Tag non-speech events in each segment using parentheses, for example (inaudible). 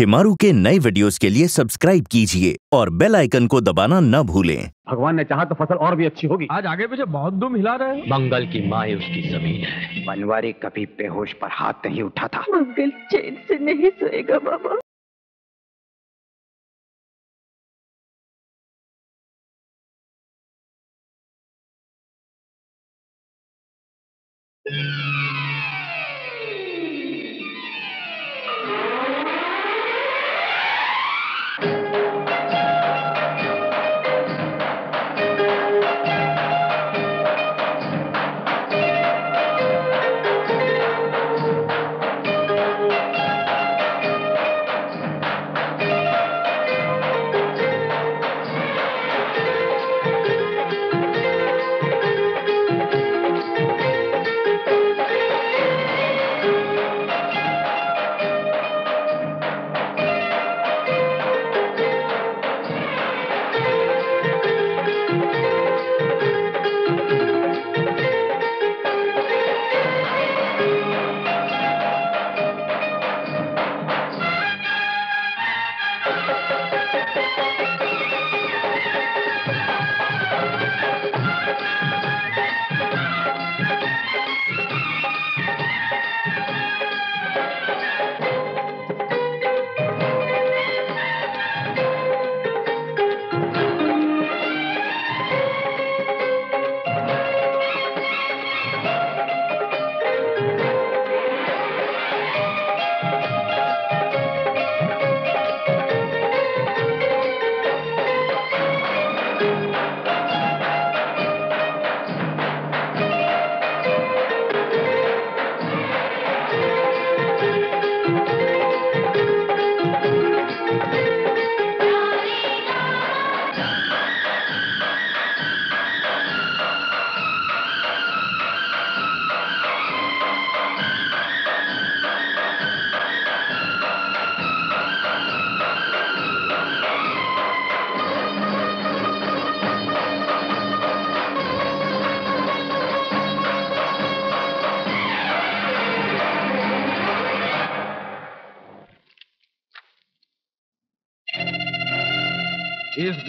शिमारू के नए वीडियोस के लिए सब्सक्राइब कीजिए और बेल आइकन को दबाना न भूलें। भगवान ने चाहा तो फ़सल और भी अच्छी होगी। आज आगे पीछे बहुत दुम हिला रहे हैं। मंगल की माए उसकी ज़मीन है। बनवारी कभी बेहोश पर हाथ नहीं उठा था मंगल चैन से नहीं सोएगा बाबा। इस (laughs)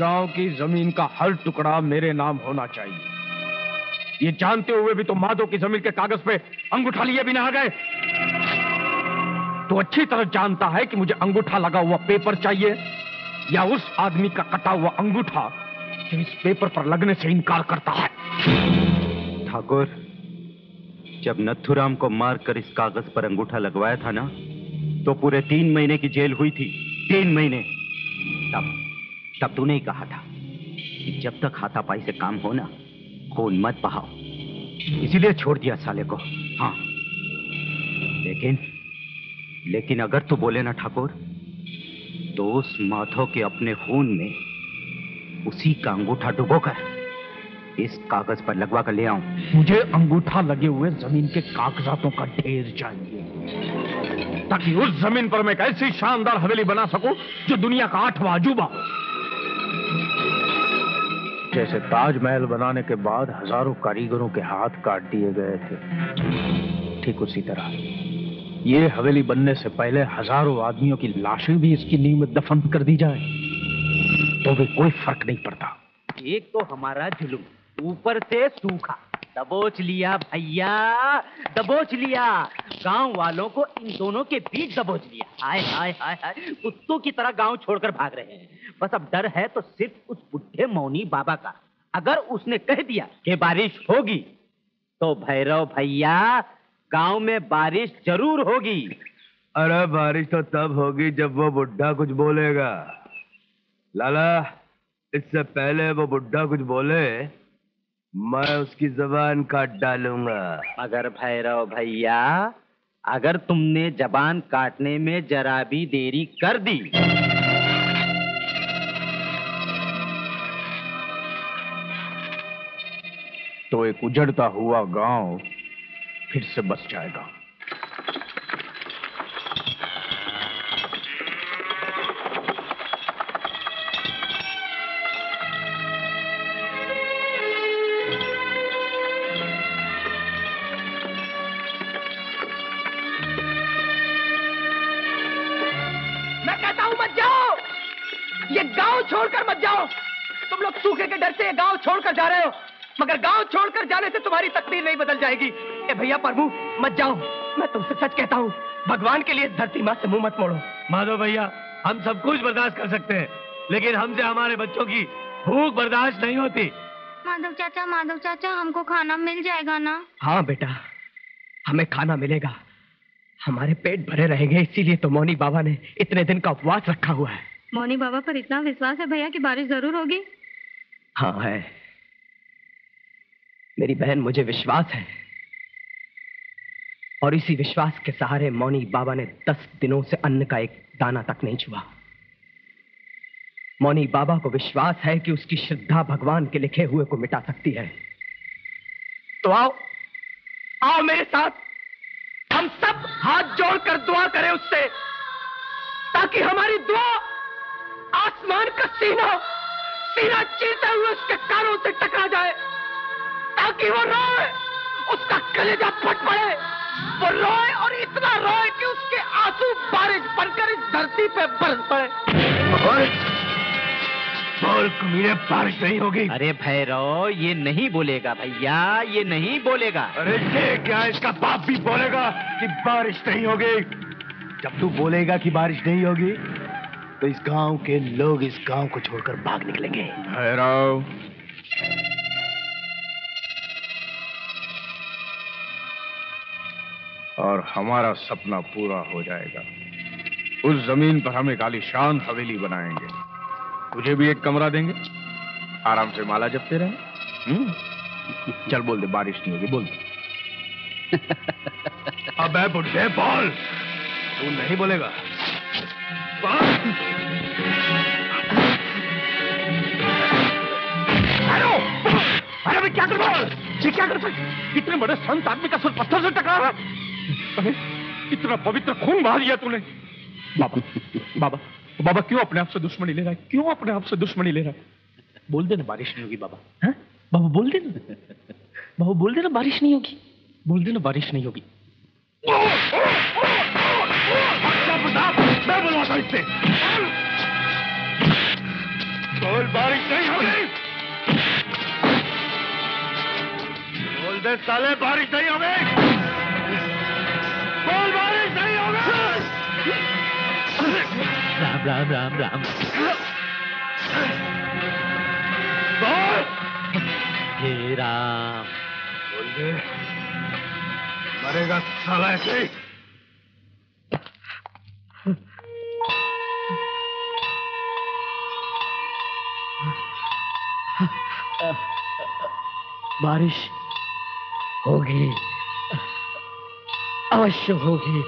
गाँव की ज़मीन का हर टुकड़ा मेरे नाम होना चाहिए। ये जानते हुए भी तो माधो की ज़मीन के कागज़ पे अंगूठा लिए बिना आ गए। तो अच्छी तरह जानता है कि मुझे अंगूठा लगा हुआ पेपर चाहिए, या उस आदमी का कटा हुआ अंगूठा जो इस पेपर पर लगने से इनकार करता है। ठाकुर, जब नथुराम को मारकर इस कागज़ पर अंगूठा लगवाया था ना तो पूरे तीन महीने की जेल हुई थी। तीन महीने। तब तब तूने ही कहा था कि जब तक हाथापाई से काम हो ना, खून मत बहाओ। इसीलिए छोड़ दिया साले को। हाँ। लेकिन लेकिन अगर तू बोले ना ठाकुर तो उस माधव के अपने खून में उसी का अंगूठा डुबोकर इस कागज़ पर लगवा कर ले आऊँ। मुझे अंगूठा लगे हुए ज़मीन के कागजातों का ढेर चाहिए, ताकि उस ज़मीन पर मैं एक ऐसी शानदार हवेली बना सकूँ जो दुनिया का आठवां अजूबा हो। जैसे ताजमहल बनाने के बाद हज़ारों कारीगरों के हाथ काट दिए गए थे। ठीक उसी तरह। ये हवेली बनने से पहले हज़ारों आदमियों की लाशें भी इसकी नींव में दफन कर दी जाए तो भी कोई फ़र्क नहीं पड़ता। एक तो हमारा जुलूम, ऊपर से सूखा। दबोच लिया भैया, दबोच लिया। गाँव वालों को इन दोनों के बीच दबोच लिया। हाय हाय हाय हाय, कुत्तों की तरह गाँव छोड़कर भाग रहे हैं। बस अब डर है तो सिर्फ़ उस बुढ़े मौनी बाबा का। अगर उसने कह दिया कि बारिश होगी तो भैरव भैया, गाँव में बारिश ज़रूर होगी। अरे, बारिश तो तब होगी जब वो बुढ़ा कुछ बोलेगा। लाला, इससे पहले वो बुढ़ा कुछ बोले मैं उसकी जबान काट डालूँगा। अगर भैरव भैया अगर तुमने जबान काटने में जरा भी देरी कर दी। तो एक उजड़ता हुआ गाँव फिर से बस जाएगा। जा रहे हो। मगर गाँव छोड़कर जाने से तुम्हारी तकदीर नहीं बदल जाएगी। ए भैया प्रभु मत जाओ। मैं तुमसे सच कहता हूँ भगवान के लिए धरती माँ से मुँह मत मोड़ो। माधव भैया हम सब कुछ बर्दाश्त कर सकते हैं लेकिन हमसे हमारे बच्चों की भूख बर्दाश्त नहीं होती। माधव चाचा माधव चाचा हमको खाना मिल जाएगा ना? हाँ बेटा हमें खाना मिलेगा। हमारे पेट भरे रहेंगे इसीलिए तो मोनी बाबा ने इतने दिन का उपवास रखा हुआ है। मोनी बाबा पर इतना विश्वास है भैया कि बारिश ज़रूर होगी? हाँ है। मेरी बहन, मुझे विश्वास है। और इसी विश्वास के सहारे मौनी बाबा ने दस दिनों से अन्न का एक दाना तक नहीं छुआ। मौनी बाबा को विश्वास है कि उसकी श्रद्धा भगवान के लिखे हुए को मिटा सकती है। तो आओ आओ मेरे साथ। हम सब हाथ जोड़कर दुआ करें उससे, ताकि हमारी दुआ आसमान का सीना सीना चीरते हुए उसके कानों से टकरा जाए। ताकि वो रोए उसका कलेजा फट पड़े। वो रोए और इतना रोए कि उसके आँसू बारिश बनकर इस धरती पे बरस पड़े। बोल कमीने बारिश नहीं होगी। अरे भैरव ये नहीं बोलेगा भैया ये नहीं बोलेगा। अरे ये क्या इसका बाप भी बोलेगा कि बारिश नहीं होगी? जब तू बोलेगा कि बारिश नहीं होगी तो इस गाँव के लोग इस गाँव को छोड़कर भाग निकलेंगे। भैरव और हमारा सपना पूरा हो जाएगा। उस ज़मीन पर हम एक आलिशान हवेली बनाएँगे। तुझे भी एक कमरा देंगे। आराम से माला जपते रहे। हम्म? चल बोल दे बारिश नहीं होगी बोल दे। (laughs) अबे बुढ़े बोल तू नहीं बोलेगा। बोल। अरे मैं क्या कर रहा हूँ? क्या कर है? इतने बड़े संत आदमी का सिर पत्थर से टकरा रहा है। अरे इतना पवित्र खून बहा दिया तूने। बाबा बाबा बाबा क्यों अपने आप से दुश्मनी ले रहा है? क्यों अपने आप से दुश्मनी ले रहा है? बोल देना बारिश नहीं होगी बाबा। हैं? बाबा बोल देना। बाबा बोल देना बारिश नहीं होगी। बोल देना बारिश नहीं होगी। मैं बुलवाता इससे। बोल बारिश नहीं होगी। बोल दे साले बारिश नहीं होगी। राम राम राम राम हे राम बोल दे मरेगा साला ऐसे बारिश होगी, अवश्य होगी।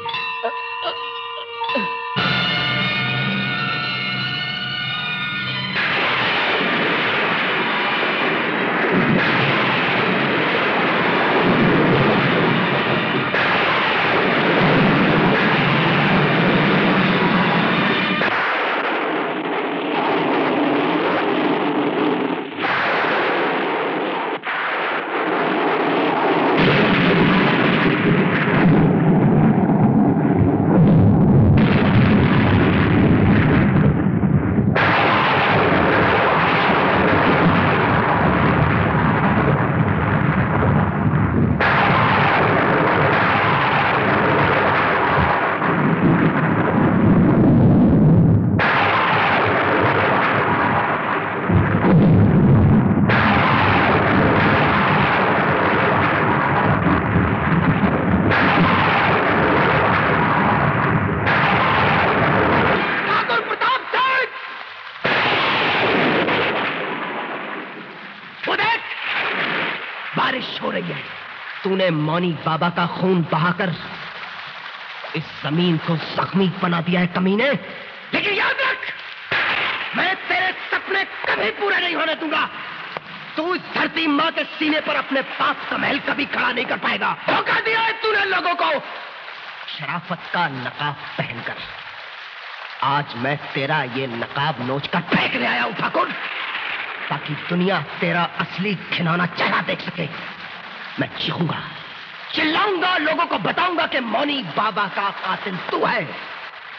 मौनी बाबा का खून बहाकर इस ज़मीन को जख्मी बना दिया है कमीने। लेकिन याद रख, मैं तेरे सपने कभी पूरे नहीं होने दूँगा। तू इस धरती माँ के सीने पर अपने पाप का महल कभी खड़ा नहीं कर पाएगा। धोखा दिया है तूने लोगों को। शराफत का नकाब पहनकर आज मैं तेरा ये नकाब नोच कर फेंक ले आया हूँ, ठाकुर। ताकि दुनिया तेरा असली खिलौना चेहरा देख सके। मैं चीखूँगा चिल्लाऊँगा, लोगों को बताऊँगा कि मौनी बाबा का कातिल तू है।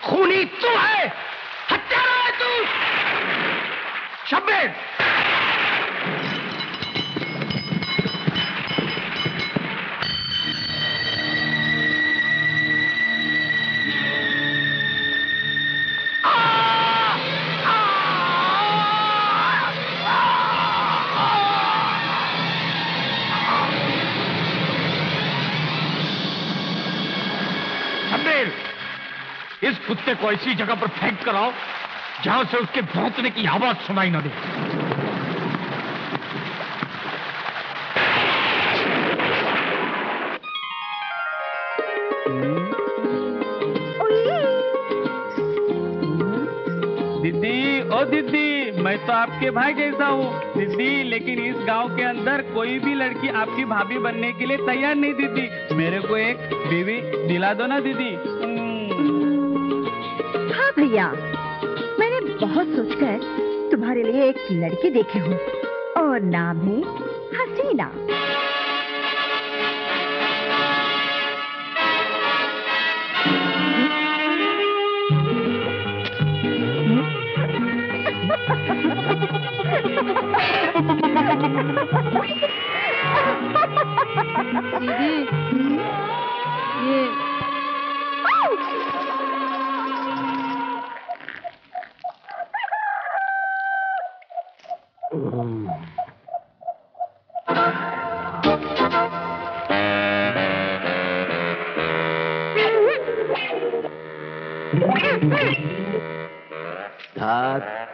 खूनी तू है। हत्यारा है तू। शब्बीर इस कुत्ते को ऐसी जगह पर फेंक कर आओ, जहाँ से उसके भौंकने की आवाज़ सुनाई ना दे। दीदी, ओ दीदी, मैं तो आपके भाई जैसा हूँ। दीदी, लेकिन इस गाँव के अंदर कोई भी लड़की आपकी भाभी बनने के लिए तैयार नहीं, दीदी। मेरे को एक बीवी दिला दो ना, दीदी। हाँ भैया। मैंने बहुत सोचकर तुम्हारे लिए एक लड़की देखी हूँ और नाम है हसीना। दीदी ये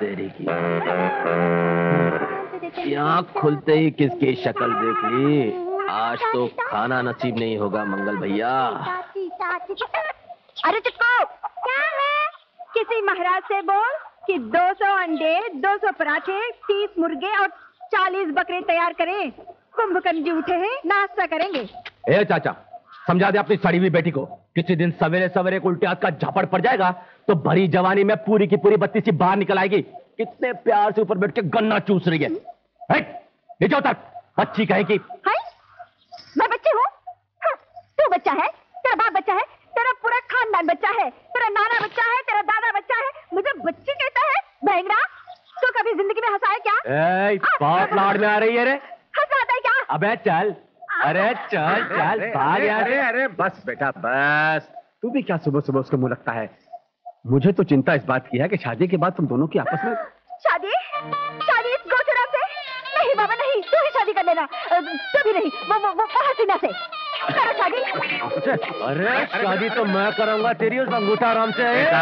तेरी की। आँख खुलते ही किसकी शक्ल देख ली? आज तो खाना नसीब नहीं होगा मंगल भैया। अरे चिपको क्या है? किसी महाराज से बोल। कि 200 अंडे 200 पराठे 30 मुर्गे और 40 बकरे तैयार करें। कुंभकर्ण जी उठे हैं नाश्ता करेंगे। ए चाचा समझा दे अपनी सड़ी हुई बेटी को। किसी दिन सवेरे सवेरे को उल्टे हाथ का झापड़ पड़ जाएगा तो भरी जवानी में पूरी की पूरी बत्ती सी बाहर निकल आएगी। कितने प्यार से ऊपर बैठ के गन्ना चूस रही है? नीचे उतर बच्ची कहेगी मैं बच्ची हूँ। हाँ, तू बच्चा है तेरा बाप बच्चा है तेरा पूरा खानदान बच्चा है तेरा नाना बच्चा है तेरा दादा बच्चा है मुझे बच्ची कहता है भैंगड़ा तू कभी ज़िंदगी में हंसा है क्या? ए, बहुत लाड़ में आ रही है रे। हंसाता है क्या? अबे चल अरे चल चल यार। अरे अरे बस बेटा बस। तू भी क्या सुबह सुबह उसको मुँह लगता है? मुझे तो चिंता इस बात की है कि शादी के बाद तुम दोनों की आपस में शादी? शादी इस गोचरा से? नहीं बाबा नहीं तू ही शादी कर लेना। अ, तू भी नहीं वो वो वो वो हसीना से। करो शादी अरे शादी तो मैं करूँगा तेरी उस अंगूठा राम से। बेटा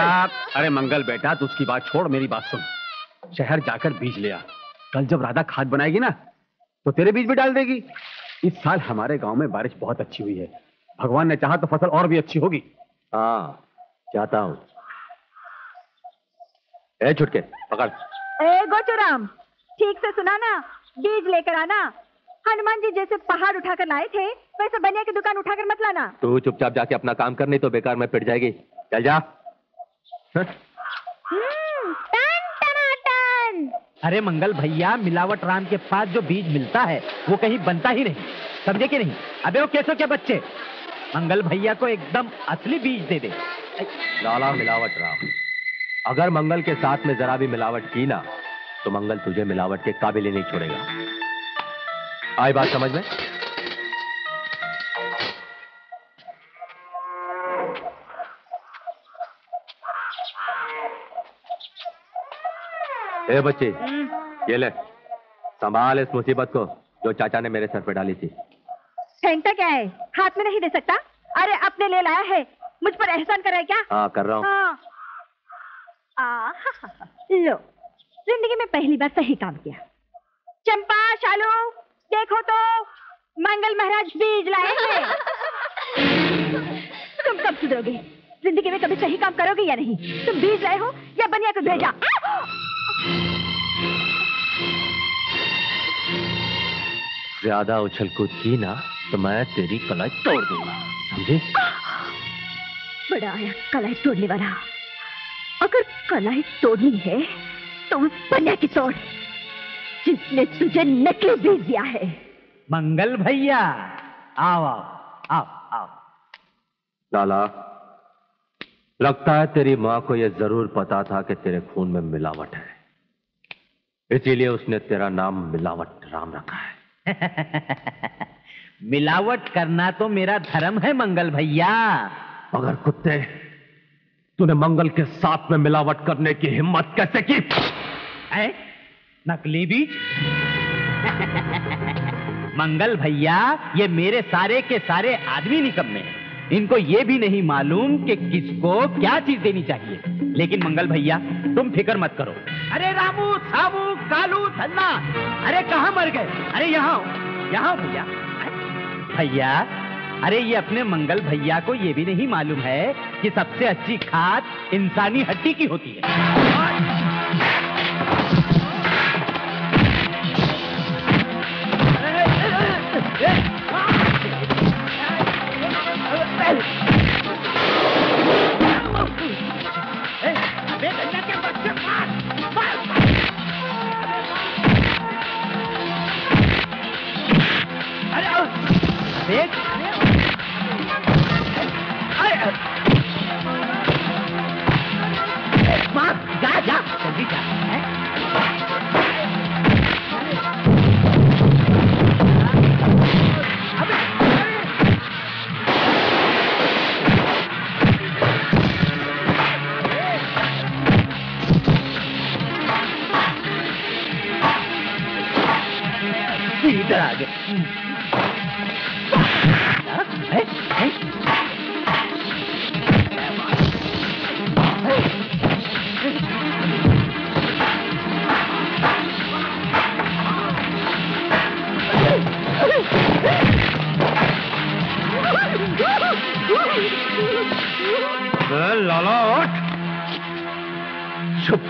अरे मंगल बेटा तू उसकी बात छोड़ मेरी बात सुन। शहर जाकर बीज ले आ। कल जब राधा खाद बनाएगी ना तो तेरे बीज भी डाल देगी। इस साल हमारे गाँव में बारिश बहुत अच्छी हुई है। भगवान ने चाहा तो फ़सल और भी अच्छी होगी। हाँ चाहता हूँ। ए छुटके पकड़। ए गोचुराम ठीक से सुना ना? बीज लेकर आना। हनुमान जी जैसे पहाड़ उठाकर लाए थे वैसे बनिया की दुकान उठाकर मत लाना। तू चुपचाप जाके अपना काम कर नहीं तो बेकार में पिट जाएगी। चल जा। हाँ? हम्म, टन अरे मंगल भैया मिलावट राम के पास जो बीज मिलता है वो कहीं बनता ही नहीं। समझे कि नहीं? अबे वो कैसो के बच्चे? मंगल भैया को एकदम असली बीज दे दे। लाला मिलावट राम अगर मंगल के साथ में जरा भी मिलावट की ना तो मंगल तुझे मिलावट के काबिल ही नहीं छोड़ेगा। आई बात समझ में? ए बच्चे ये ले। संभाल इस मुसीबत को जो चाचा ने मेरे सर पे डाली थी। फेंकता क्या है? हाथ में नहीं दे सकता? अरे अपने ले लाया है। मुझ पर एहसान कर रहा है क्या? हाँ कर रहा हूँ। हाँ। आ, हा, हा, हा। लो ज़िंदगी में पहली बार सही काम किया। चंपा शालू। देखो तो मंगल महाराज बीज लाए हैं। (laughs) तुम कब सुधरोगे? ज़िंदगी में कभी सही काम करोगे या नहीं? तुम बीज लाए हो या बनिया को भेजा? ज़्यादा उछल कूद की ना तो मैं तेरी कलाई तोड़ दूँगा समझे? बड़ा आया कलाई तोड़ने वाला। अगर कलाई तोड़नी है तो बनिया की तोड़। जिसने तुझे नकली बीज दिया है। मंगल भैया आओ आओ आओ आओ। लाला लगता है तेरी माँ को यह ज़रूर पता था कि तेरे खून में मिलावट है। इसीलिए उसने तेरा नाम मिलावट राम रखा है। (laughs) मिलावट करना तो मेरा धर्म है मंगल भैया। मगर कुत्ते तूने मंगल के साथ में मिलावट करने की हिम्मत कैसे की? है? नकली बीज मंगल भैया, ये मेरे सारे के सारे आदमी निकम्मे हैं। इनको ये भी नहीं मालूम कि किसको क्या चीज़ देनी चाहिए। लेकिन मंगल भैया, तुम फ़िक्र मत करो। अरे रामू सामू कालू, धन्ना, अरे कहाँ मर गए? अरे यहाँ यहाँ भैया। भैया, अरे ये अपने मंगल भैया को ये भी नहीं मालूम है कि सबसे अच्छी खाद इंसानी हड्डी की होती है। देख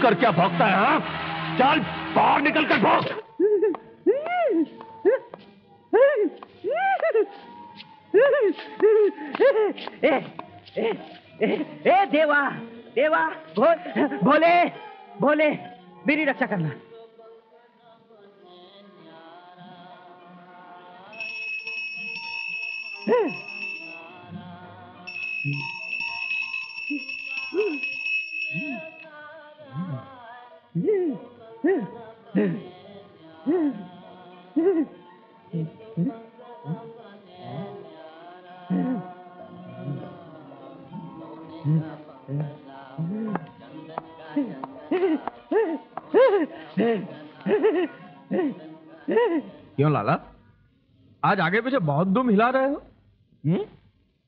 कर क्या भोगता है हाँ? चल बाहर निकल कर भोग ए, ए, ए, ए देवा देवा भो, भोले भोले मेरी रक्षा करना क्यों लाला आज आगे पीछे बहुत दुम हिला रहे हो हम्म?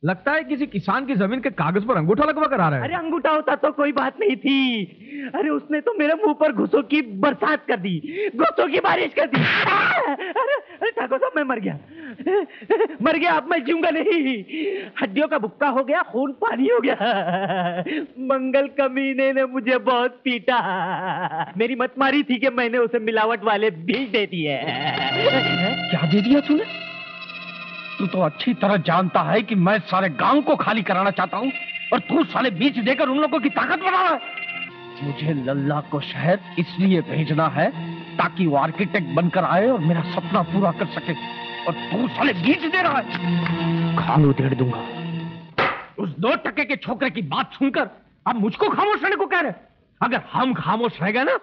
लगता है किसी किसान की ज़मीन के कागज़ पर अंगूठा लगवा कर आ रहे अरे अंगूठा होता तो कोई बात नहीं थी। अरे उसने तो मेरे मुँह पर घुसों की बरसात कर दी घुसों की बारिश कर दी। अरे अरे ठाकुर साहब मैं मर गया। मर गया अब मैं जीऊँगा नहीं। हड्डियों का बुक्का हो गया खून पानी हो गया। मंगल कमीने ने मुझे बहुत पीटा। मेरी मत मारी थी कि मैंने उसे मिलावट वाले बीज दे दिए। क्या दे दिया तूने? तू तो अच्छी तरह जानता है कि मैं सारे गाँव को खाली कराना चाहता हूँ और तू साले बीच देकर उन लोगों की ताकत बना रहा है। मुझे लल्ला को शहर इसलिए भेजना है ताकि वो आर्किटेक्ट बनकर आए और मेरा सपना पूरा कर सके और तू साले बीच दे रहा है। खान उधेड़ दूँगा। उस दो टके के छोकरे की बात सुनकर अब मुझको खामोश रहने को कह रहे अगर हम खामोश रह गए ना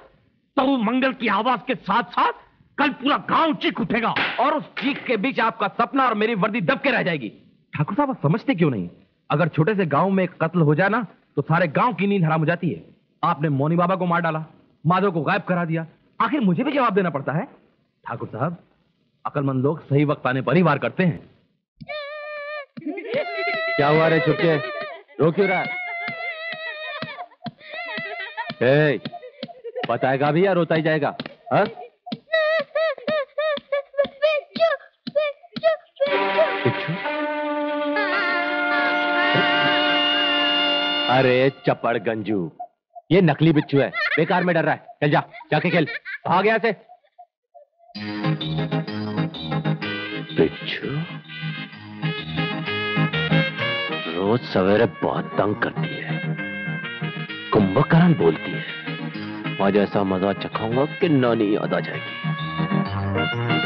तो मंगल की आवाज़ के साथ साथ कल पूरा गाँव चीख उठेगा और उस चीख के बीच आपका सपना और मेरी वर्दी दब के रह जाएगी। ठाकुर साहब आप समझते क्यों नहीं? अगर छोटे से गाँव में कत्ल हो जाए ना तो सारे गाँव की नींद हराम हो जाती है। आपने मोनी बाबा को मार डाला माधव को गायब करा दिया। आखिर मुझे भी जवाब देना पड़ता है। ठाकुर साहब अकलमंद लोग सही वक्त आने पर ही वार करते हैं। क्या हुआ रे चुपके? रो क्यों रहा है? ए, बताएगा भी या रोता ही जाएगा? हाँ? अरे चपड़ गंजू। ये नकली बिच्छू है। बेकार में डर रहा है। चल जा, जाके खेल। भाग यहाँ से। बिच्छू? रोज सवेरे बहुत तंग करती है। कुंभकर्ण बोलती है। आज ऐसा मज़ा चखाऊँगा कि नानी याद आ जाएगी।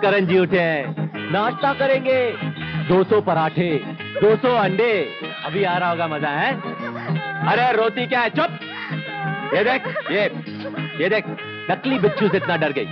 कुंभकर्ण जी उठे हैं। नाश्ता करेंगे। 200 पराठे 200 अंडे। अभी आ रहा होगा मज़ा, है? अरे रोती क्या है? चुप। ये देख, ये ये देख, नकली बिच्छू से इतना डर गई।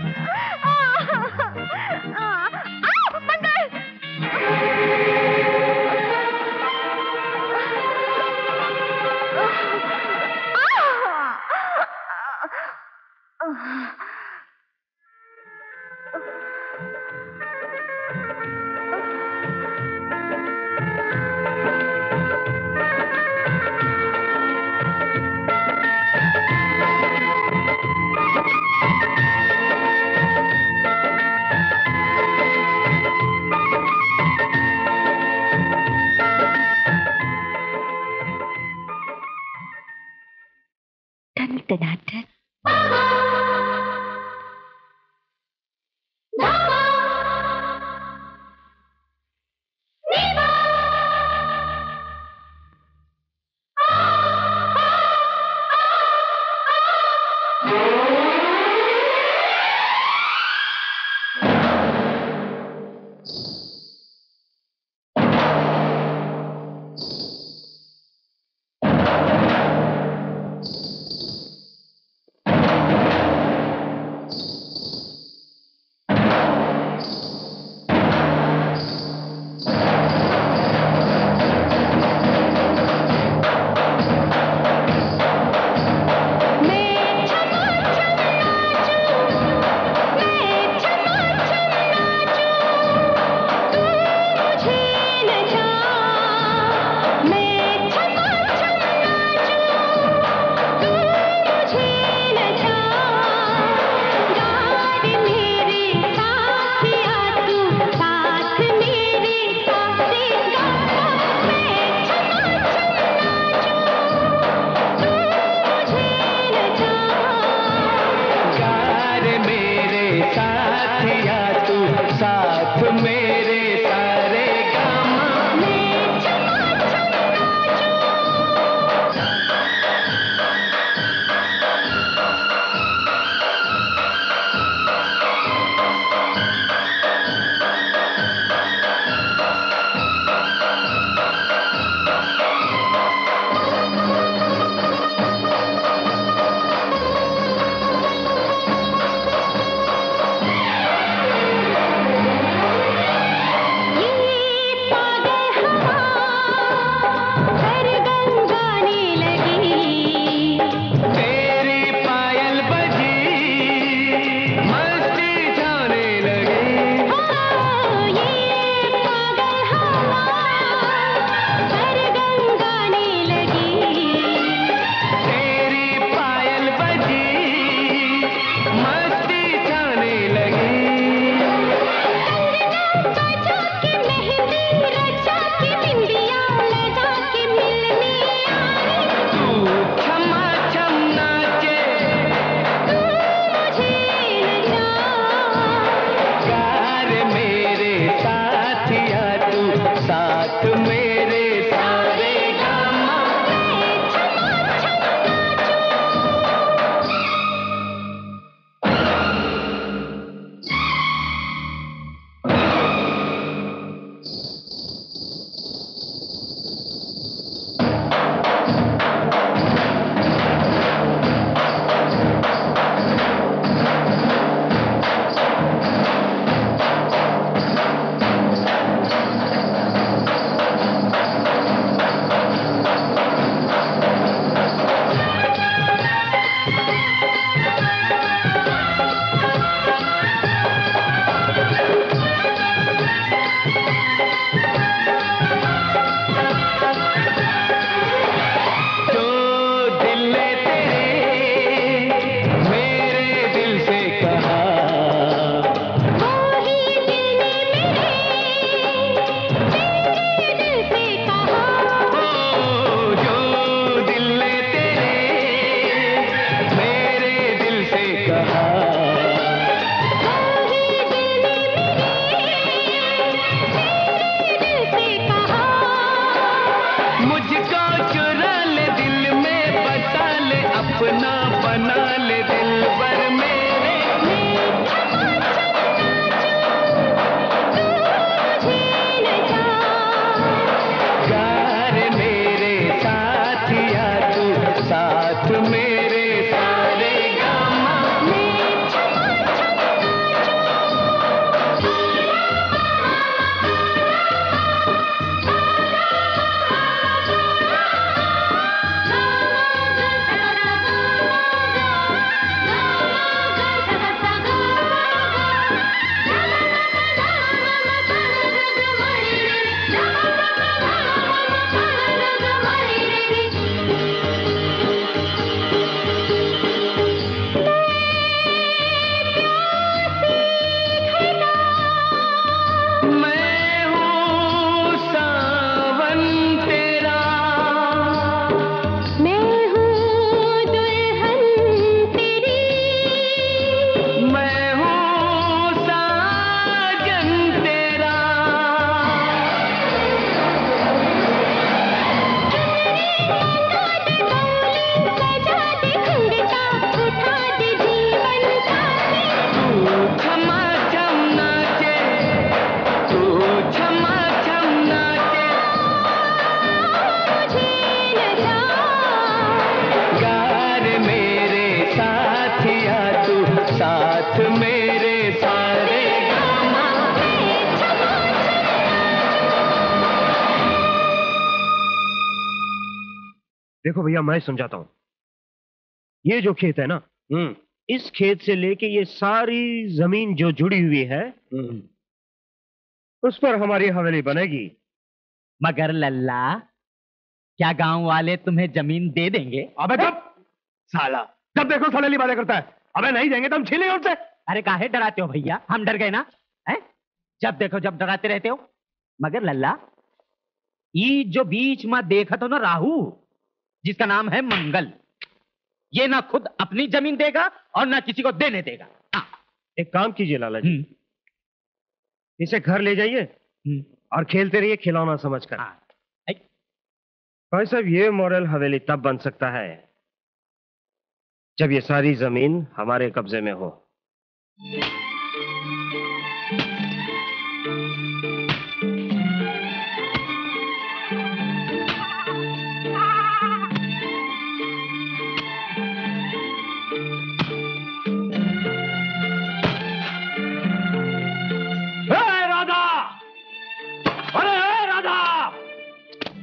भैया मैं समझाता हूँ? ये जो खेत है ना इस खेत से लेके ये सारी ज़मीन जो जुड़ी हुई है उस पर हमारी हवेली बनेगी। मगर लल्ला क्या गाँव वाले तुम्हें ज़मीन दे देंगे? अबे चुप साला जब देखो साले बातें करता है। अबे नहीं देंगे तो हम छीनेंगे उनसे। अरे काहे डराते हो भैया? हम डर गए ना हैं? जब देखो जब डराते रहते हो। मगर लल्ला ये जो बीच में देखा तो ना राहु जिसका नाम है मंगल। ये ना खुद अपनी ज़मीन देगा और ना किसी को देने देगा। हाँ। एक काम कीजिए लाला जी इसे घर ले जाइए और खेलते रहिए खिलौना समझकर भाई साहब ये मॉडल हवेली तब बन सकता है जब ये सारी ज़मीन हमारे कब्जे में हो।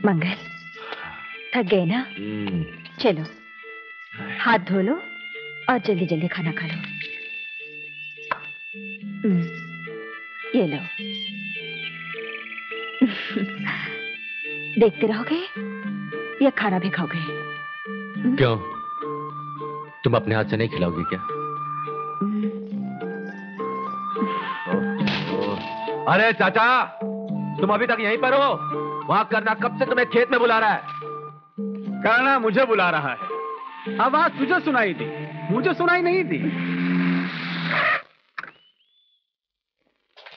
मंगल थक गए ना? चलो हाथ धो लो और जल्दी जल्दी खाना खा लो। हम्म, ये लो। (laughs) देखते रहोगे या खाना भी खाओगे? क्यों? तुम अपने हाथ से नहीं खिलाओगी क्या? अरे चाचा तुम अभी तक यहीं पर हो? वहाँ करना कब से तुम्हें खेत में बुला रहा है? करना मुझे बुला रहा है। आवाज़ तुझे सुनाई दी। मुझे सुनाई नहीं दी।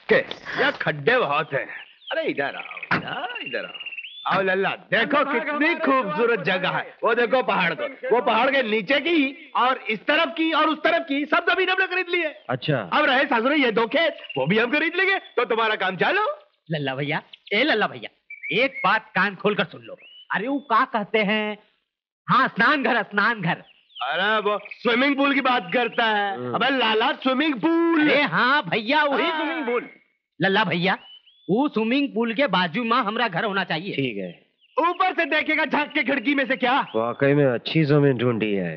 के यह खड्डे बहुत हैं। अरे इधर आओ इधर इधर आओ। आओ लल्ला देखो कितनी खूबसूरत जगह है। वो देखो पहाड़ को। वो पहाड़ के नीचे की और इस तरफ़ की और उस तरफ़ की सब ज़मीन हमने खरीद ली है। अच्छा। अब रहे सासुरे ये दो खेत वो भी हम खरीद लेंगे तो तुम्हारा काम चालू। लल्ला भैया ए लल्ला भैया एक बात कान खोलकर सुन लो। अरे वो का कहते हैं? हाँ स्नान घर स्नान घर। अरे वो स्विमिंग पूल की बात करता है। अबे लाला स्विमिंग पूल। अरे हाँ भैया वही स्विमिंग पूल। लल्ला भैया वो स्विमिंग पूल के बाजू में हमारा घर होना चाहिए। ठीक है। ऊपर से देखेगा झाँक के खिड़की में से क्या। वाकई में अच्छी ज़मीन ढूंढी है।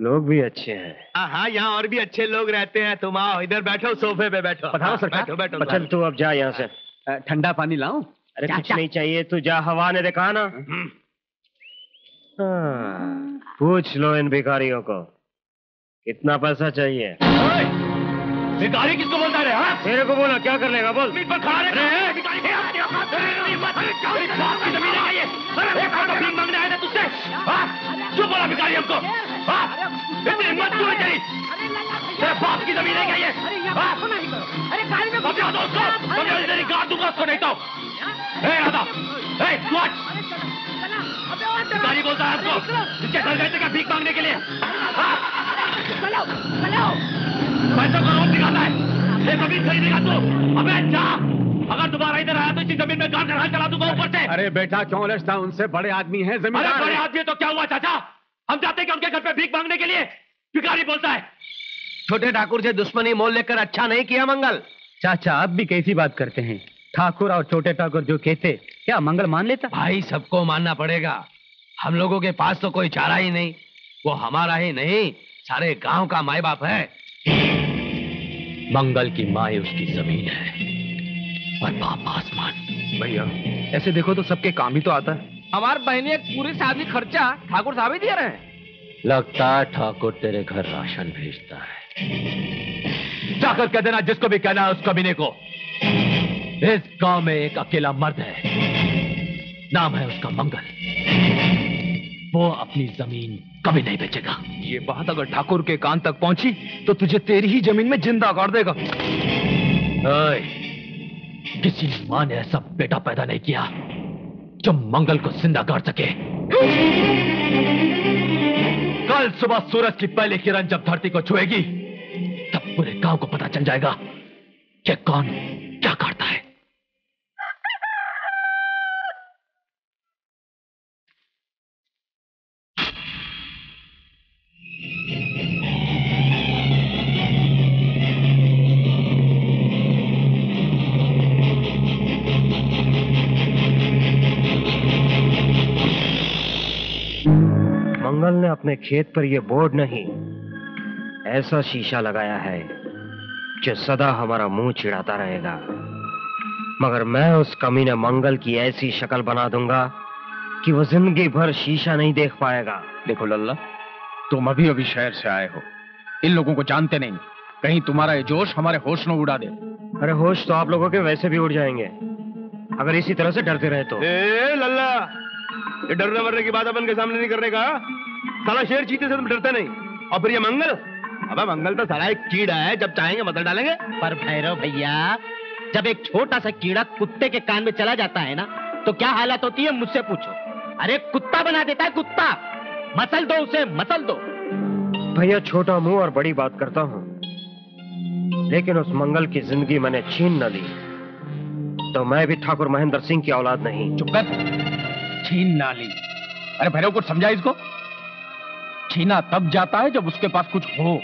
लोग भी अच्छे हैं। हाँ हाँ यहाँ और भी अच्छे लोग रहते हैं। तुम आओ इधर बैठो सोफे पे बैठो। हाँ, सरकार। बैठो बैठो। चल तू अब जा यहाँ से। ठंडा पानी लाऊं? अरे जा, कुछ जा। नहीं चाहिए तू जा हवा ने देखा ना। हाँ, पूछ लो इन भिखारियों को कितना पैसा चाहिए? भिखारी किसको बोलता है हाँ? तेरे को बोला क्या कर लेगा बोल। पर खड़ा रहे भिखारी है, अपनी है हाँ? क्यों बोला भिखारी हमको? हाँ? इतनी हिम्मत क्यों है तेरी तेरे बाप की ज़मीन है क्या ये? हाँ? पकड़ा दो उसको? पकड़ा तेरी गाड़ दूँगा उसको नहीं तो। ए राधा। ए भिखारी बोलता है हमको इसके घर गए थे क्या भीख मांगने के लिए? पैसा पैसों का रोज है। ये ज़मीन खरीदेगा तू। अबे जा। अगर दोबारा इधर आया तो इसी ज़मीन में गाड़ चढ़ा चला दूँगा ऊपर से। अरे बेटा क्यों लड़ता उनसे बड़े आदमी हैं अरे बड़े आदमी तो क्या हुआ चाचा? हम जाते हैं उनके घर पे भीख मांगने के लिए भिखारी बोलता है। छोटे ठाकुर से दुश्मनी मोल लेकर अच्छा नहीं किया मंगल। चाचा आप भी कैसी बात करते हैं? ठाकुर और छोटे ठाकुर जो कहते क्या मंगल मान लेता? भाई सबको मानना पड़ेगा। हम लोगों के पास तो कोई चारा ही नहीं। वो हमारा ही नहीं सारे गाँव का माए बाप है। मंगल की माए उसकी ज़मीन है। और बाप आसमान। भैया ऐसे देखो तो सबके काम ही तो आता है। हमारे बहने एक पूरी शादी खर्चा ठाकुर साहब ही दे रहे हैं। लगता है ठाकुर तेरे घर राशन भेजता है। जाकर कह देना जिसको भी कहना है उस कमीने को। इस गाँव में एक अकेला मर्द है। नाम है उसका मंगल। वो अपनी ज़मीन कभी नहीं बेचेगा। ये बात अगर ठाकुर के कान तक पहुँची तो तुझे तेरी ही ज़मीन में ज़िंदा कर देगा। किसी माँ ने ऐसा बेटा पैदा नहीं किया, जो मंगल को ज़िंदा कर सके। कल सुबह सूरज की पहली किरण जब धरती को छुएगी, तब पूरे गाँव को पता चल जाएगा कि कौन क्या करता मंगल ने अपने खेत पर यह बोर्ड नहीं ऐसा शीशा लगाया है जो सदा हमारा मुँह चिढ़ाता रहेगा। मगर मैं उस कमीने मंगल की ऐसी शक्ल बना दूँगा कि वो ज़िंदगी भर शीशा नहीं देख पाएगा। देखो लल्ला तुम अभी अभी शहर से आए हो। इन लोगों को जानते नहीं। कहीं तुम्हारा ये जोश हमारे होश न उड़ा दे। अरे होश तो आप लोगों के वैसे भी उड़ जाएँगे। अगर इसी तरह से डरते रहे तो। ए लल्ला ये डरने मरने की बात अपन के सामने नहीं करने का? साला शेर चीते से तुम डरते नहीं। और फिर ये मंगल? अबे मंगल तो साला एक कीड़ा है जब चाहेंगे मतलब डालेंगे। पर भैरव भैया जब एक छोटा सा कीड़ा कुत्ते के कान में चला जाता है ना तो क्या हालत होती है मुझसे पूछो। अरे कुत्ता बना देता है कुत्ता। मसल दो उसे मसल दो। भैया छोटा मुँह और बड़ी बात करता हूँ। लेकिन उस मंगल की ज़िंदगी मैंने छीन न ली। तो मैं भी ठाकुर महेंद्र सिंह की औलाद नहीं। चुप कर। छीन ना ली। अरे भैरव कुछ समझा इसको छीना तब जाता है जब उसके पास कुछ हो।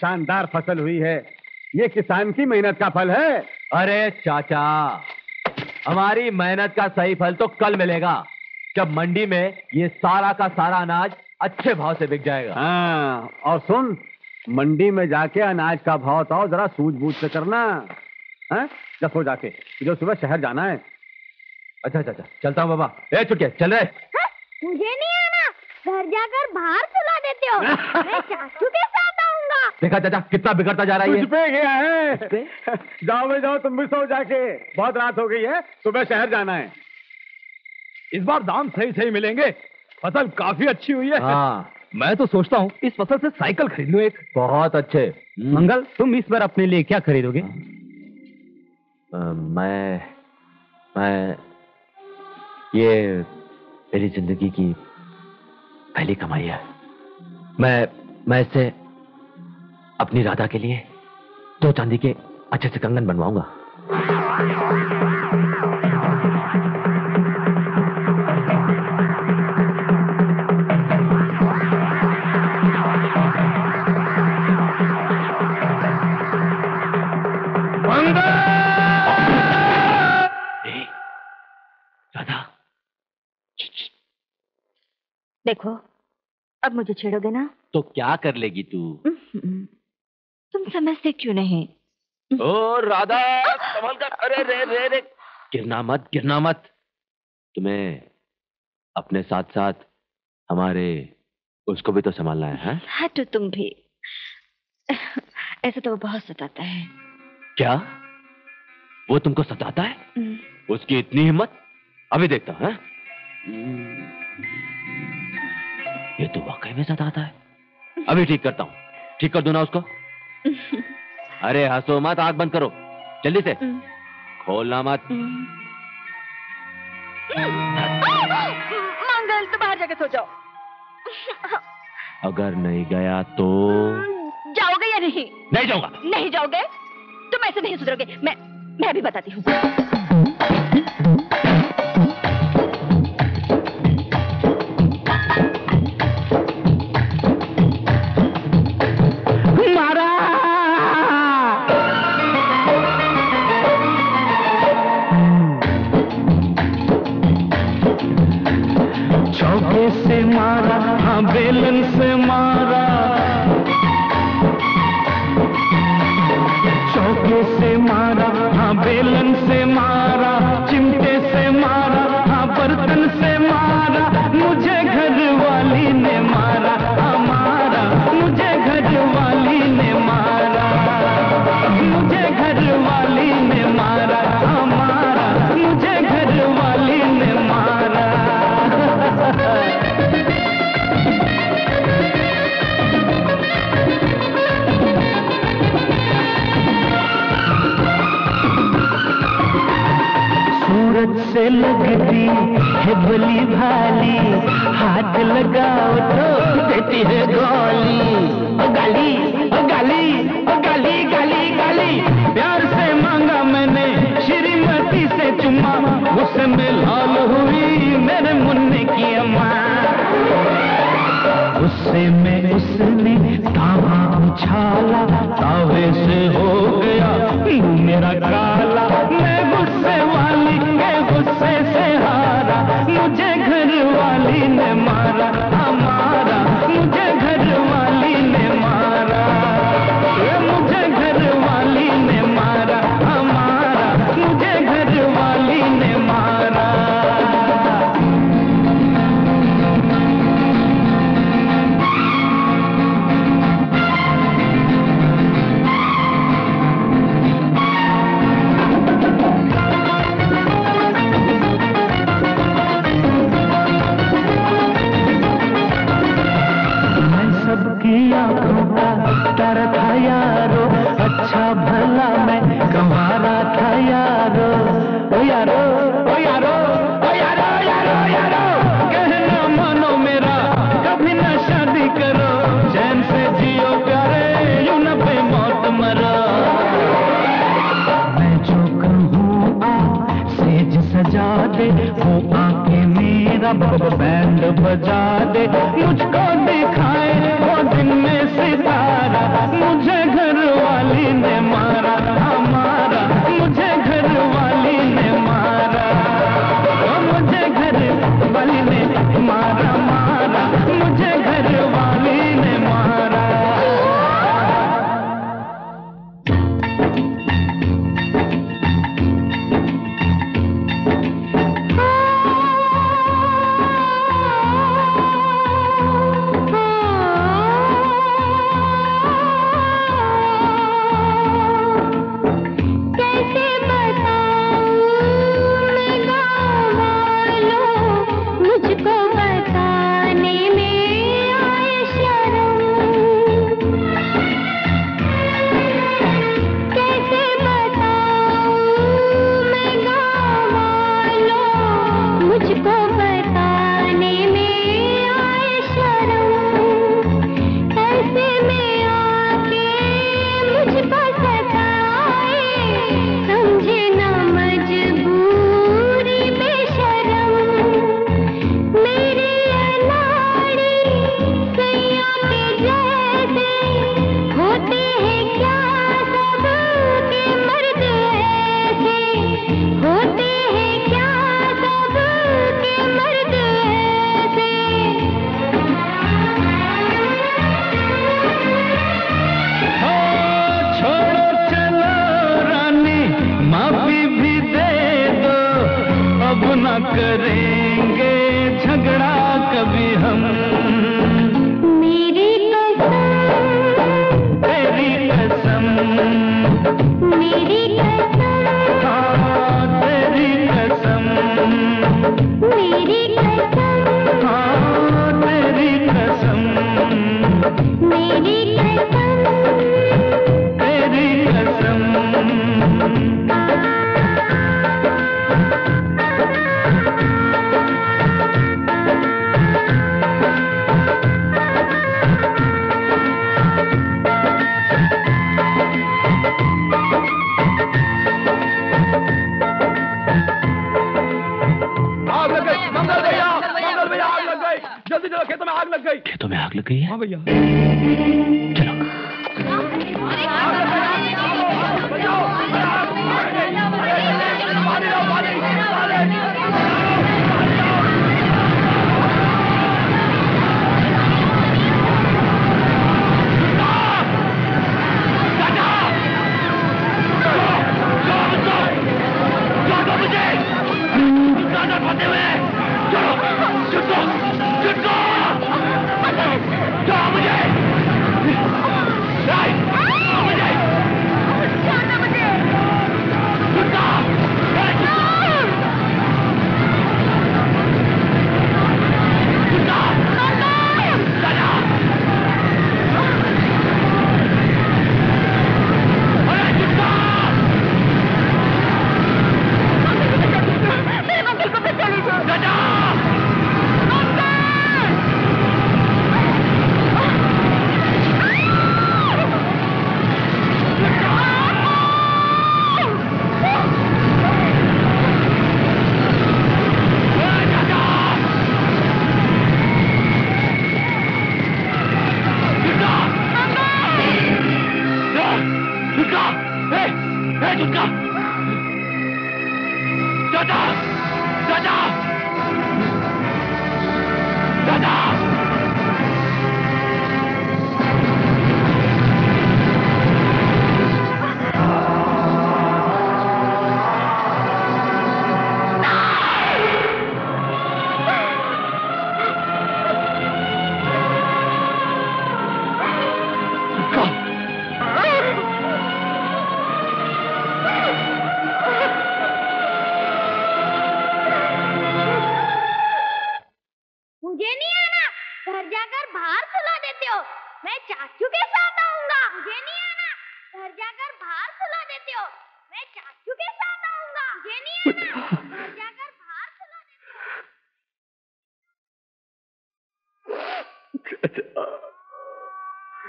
शानदार फ़सल हुई है। ये किसान की मेहनत का फल है। अरे चाचा हमारी मेहनत का सही फल तो कल मिलेगा। जब मंडी में ये सारा का सारा अनाज अच्छे भाव से बिक जाएगा। हाँ और सुन मंडी में जाके अनाज का भाव तो जरा सूझबूझ से करना। है? जब सो जाके जो सुबह शहर जाना है। अच्छा अच्छा अच्छा चलता हूँ बाबा। ए चुके चल रहे। मुझे नहीं आना। घर जाकर बाहर सुला देते हो। (laughs) मैं चाचू के देखा चाचा कितना बिगड़ता जा रहा है ये। पे गया है। जाओ भाई जाओ तुम भी सो जाके। बहुत रात हो गई है सुबह शहर जाना है। इस बार दाम सही सही मिलेंगे। फ़सल काफ़ी अच्छी हुई है। हाँ। मैं तो सोचता हूँ इस फ़सल से साइकिल खरीद लू एक। बहुत अच्छे। मंगल तुम इस बार अपने लिए क्या खरीदोगे? मैं मैं ये मेरी ज़िंदगी की पहली कमाई है। मैं मैं इससे अपनी राधा के लिए दो चांदी के अच्छे से कंगन बनवाऊँगा। राधा। देखो अब मुझे छेड़ोगे ना? तो क्या कर लेगी तू? हम्म, तुम समझते क्यों नहीं? ओ राधा संभल कर अरे रे रे रे। गिरना मत गिरना मत। तुम्हें अपने साथ साथ हमारे उसको भी तो संभालना है हैं? हाँ तो तुम भी। ऐसा तो वो बहुत सताता है। क्या? वो तुमको सताता है? हम्म, उसकी इतनी हिम्मत? अभी देखता है? ये तो वाकई में सताता है। अभी ठीक करता हूँ। ठीक कर दो ना उसको? अरे हंसो मत आग बंद करो। जल्दी से। खोलना मत। मंगल तो बाहर जाके सो जाओ। अगर नहीं गया तो? जाओगे या नहीं? नहीं जाऊँगा। नहीं जाओगे? तुम ऐसे नहीं सुधरोगे। मैं मैं भी बताती हूँ। से लगती है भली भाली। हाथ लगाओ तो देती है गोली। गाली गाली गाली गाली गाली। प्यार से मांगा मैंने, श्रीमती से चुम्मा। गुस्से में लाल हुई मेरे मुन्ने की अम्मा। उससे में उसने उछाला, तावे से हो गया मेरा काला। मैं वाली ने मारा।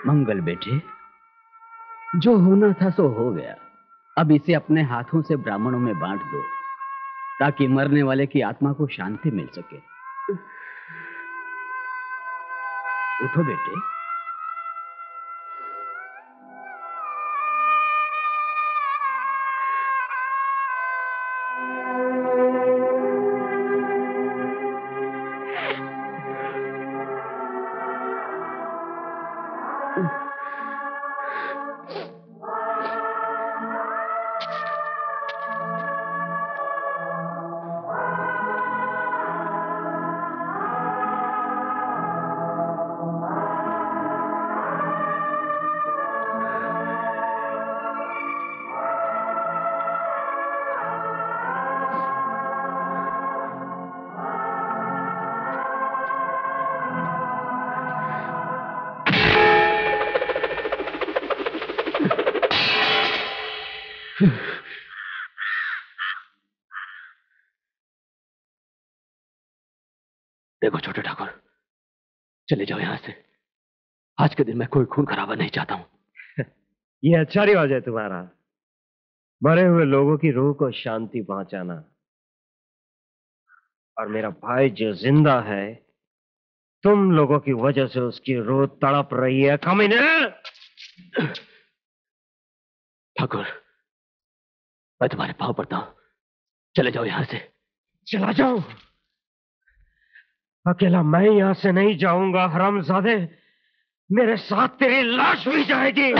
मंगल बेटे। जो होना था सो हो गया। अब इसे अपने हाथों से ब्राह्मणों में बांट दो, ताकि मरने वाले की आत्मा को शांति मिल सके। उठो बेटे। अच्छा रिवाज है तुम्हारा। मरे हुए लोगों की रूह को शांति पहुंचाना। और मेरा भाई जो ज़िंदा है तुम लोगों की वजह से उसकी रूह तड़प रही है। कमीने ठाकुर मैं तुम्हारे पाँव पड़ता हूँ। चले जाओ यहाँ से। चला जाओ। अकेला मैं यहाँ से नहीं जाऊँगा। हरामजादे मेरे साथ तेरी लाश भी जाएगी।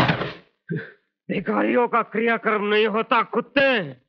भिखारियों का क्रियाक्रम नहीं होता कुत्ते।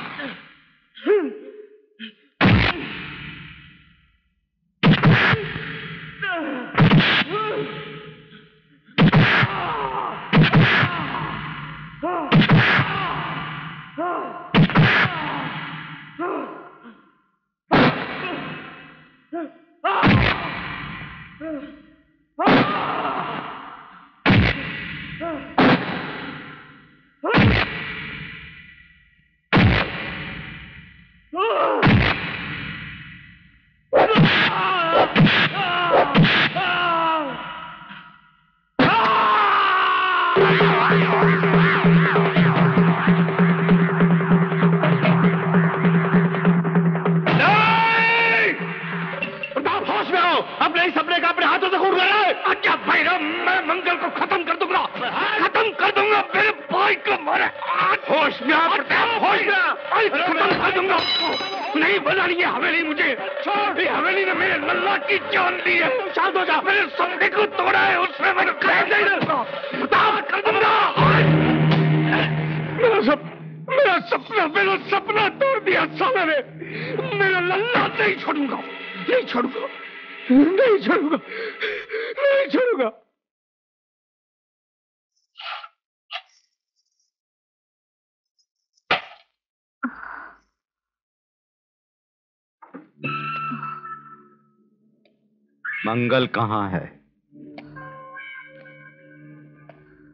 मंगल कहाँ है?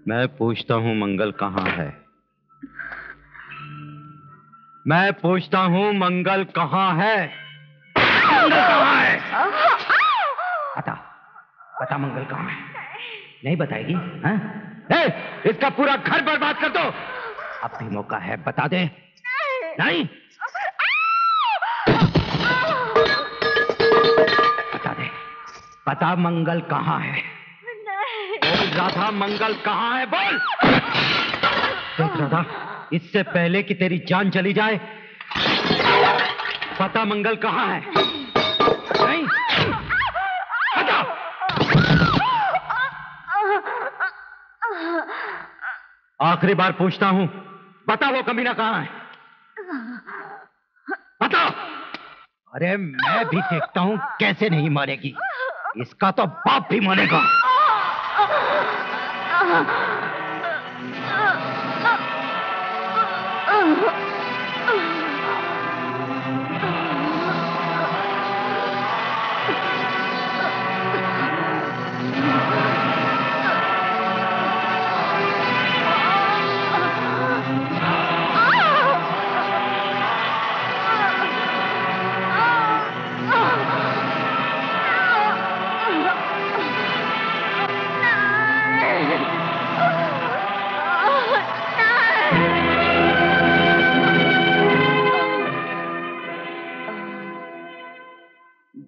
मैं पूछता हूँ मंगल कहाँ है? मैं पूछता हूँ मंगल कहाँ है? मंगल कहाँ है? बता बता मंगल कहाँ है? नहीं बताएगी हाँ? ए, इसका पूरा घर बर्बाद कर दो। अब भी मौका है बता दे। नहीं? बता बता मंगल कहाँ है? बोल राधा मंगल कहाँ है? बोल। देख राधा इससे पहले कि तेरी जान चली जाए पता मंगल कहाँ है? नहीं। आखिरी बार पूछता हूँ बता वो कमीना कहाँ है? बता। अरे मैं भी देखता हूँ कैसे नहीं मारेगी? इसका तो बाप भी मानेगा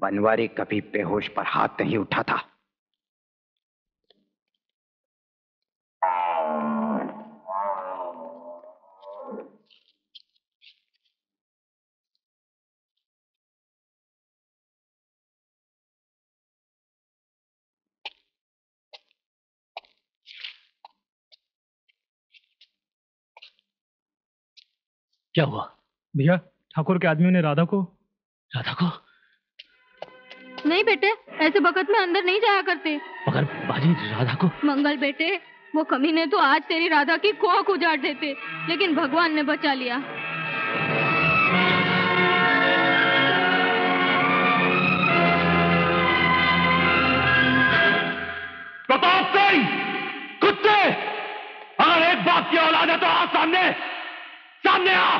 बनवारी कभी बेहोश पर हाथ नहीं उठा था क्या हुआ? भैया ठाकुर के आदमियों ने राधा को राधा को? नहीं बेटे ऐसे वक्त में अंदर नहीं जाया करते। मगर बाजी राधा को? मंगल बेटे वो कमीने तो आज तेरी राधा की कोख उजाड़ देते लेकिन भगवान ने बचा लिया। प्रताप सिंह कुत्ते! अगर एक बाप की औलाद है तो आ सामने सामने आ!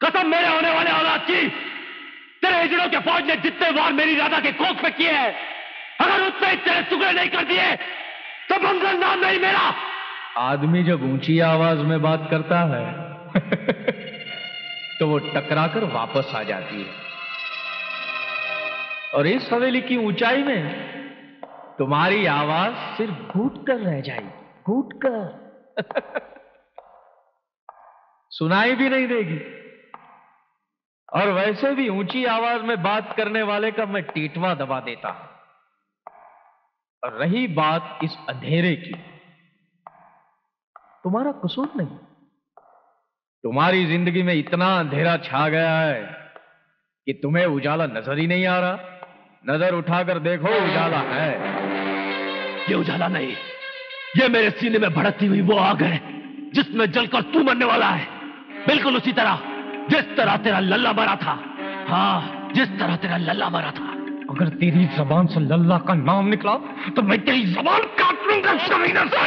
कसम मेरे होने वाले औलाद की तेरे हिजड़ों के फौज ने जितने वार मेरी राधा के कोख पे किए हैं, अगर उसने तेरे टुकड़े नहीं कर दिए तो मंगल नाम नहीं मेरा। आदमी जब ऊँची आवाज़ में बात करता है (laughs) तो वो टकराकर वापस आ जाती है। और इस हवेली की ऊंचाई में तुम्हारी आवाज़ सिर्फ़ घूट कर रह जाएगी घूट कर (laughs) सुनाई भी नहीं देगी। और वैसे भी ऊँची आवाज़ में बात करने वाले का मैं टीटवा दबा देता हूँ। और रही बात इस अंधेरे की। तुम्हारा कसूर नहीं। तुम्हारी ज़िंदगी में इतना अंधेरा छा गया है कि तुम्हें उजाला नज़र ही नहीं आ रहा। नज़र उठाकर देखो, उजाला है। ये उजाला नहीं। ये मेरे सीने में भड़कती हुई वो आग है, जिसमें जलकर तू मरने वाला है। बिल्कुल उसी तरह। जिस तरह तेरा लल्ला मरा था। हाँ जिस तरह तेरा लल्ला मरा था। अगर तेरी जबान से लल्ला का नाम निकला तो मैं तेरी जबान काट लूँगा ज़मीन से।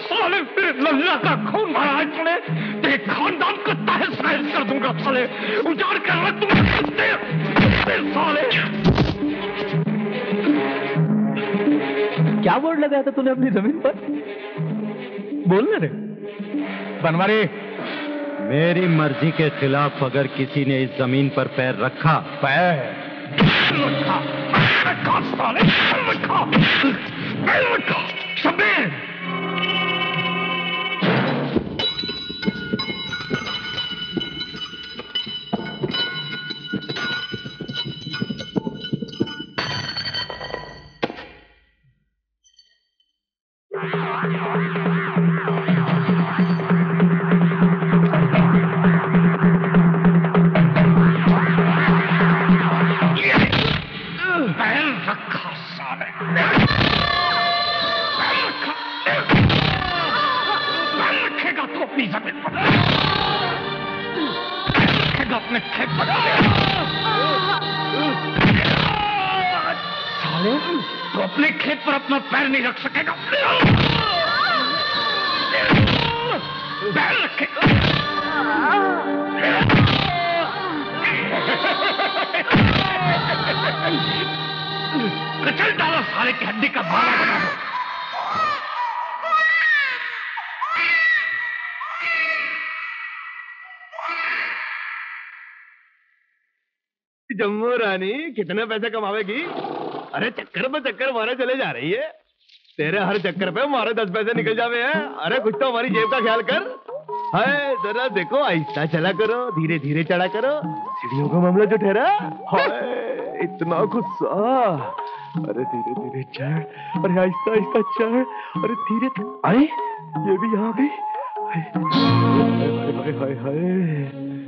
साले तेरे लल्ला का खून भरा तेरे खानदान को तहस नहस कर दूँगा साले। उजाड़ कर रख दूँगा साले। क्या बोर्ड लगाया था तूने अपनी ज़मीन पर? बोल ना रे। बनवारी मेरी मर्ज़ी के खिलाफ अगर किसी ने इस ज़मीन पर पैर रखा पैर रखा रखा रखा, रखा रखा रखा, रखा, पैर रानी, कितने पैसे कमावेगी? अरे, चक्कर में चक्कर मारे चले जा रही है। तेरे हर चक्कर पे हमारे दस पैसे निकल जावे हैं। अरे, कुछ तो हमारी जेब का ख्याल कर। हाय, जरा देखो, आहिस्ता चला करो धीरे धीरे चढ़ा करो। सीढ़ियों का मामला जो ठहरा, हाय, इतना गुस्सा। अरे धीरे धीरे चढ़, अरे, आहिस्ता आहिस्ता चढ़। अरे, धीरे आए ये भी यहाँ गई। हाय हाय हाय हाय।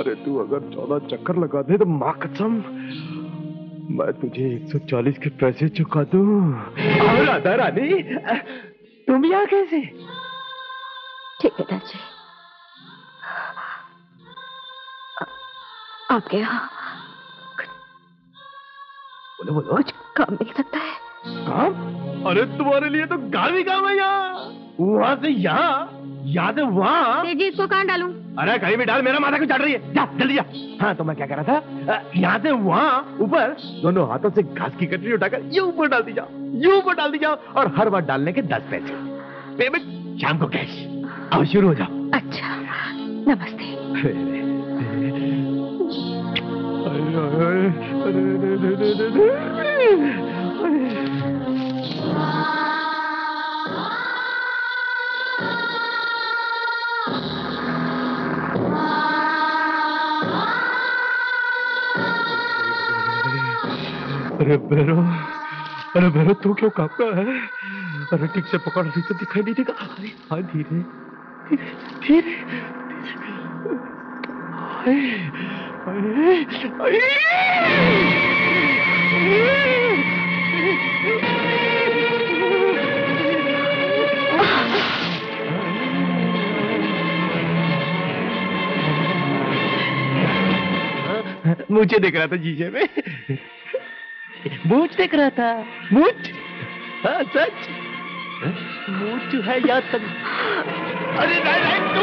अरे तू अगर चौदह चक्कर लगा दे तो माँ कसम मैं तुझे 140 के पैसे चुका दूँ। और राधा रानी तुम यहाँ कैसे? ठेकेदार जी आ- आपके यहाँ बोलो बोलो। कुछ काम मिल सकता है? काम? अरे तुम्हारे लिए तो गाँव ही काम है यहाँ। वहाँ से यहाँ? से वहाँ जी इसको कहाँ डालूं अरे कहीं भी डाल मेरा माथा क्यों चढ़ रही है जा जल्दी जा हाँ तो मैं क्या कह रहा था अ, यहाँ वहाँ ऊपर दोनों हाथों से घास की कटरी उठाकर ये ऊपर डाल दी जाओ ये ऊपर डाल दी जाओ और हर बार डालने के दस पैसे पेमेंट शाम को कैश अब शुरू हो जाओ अच्छा नमस्ते अरे अरे बेरो तू क्यों कांपता है? अरे ठीक से पकड़ रही तो दिखाई नहीं देगा। अरे हाँ धीरे धीरे। मुझे देख रहा था जीजे में। मूछ देख रहा था। मूछ? हाँ सच। मूछ है या तक अरे नहीं नहीं तू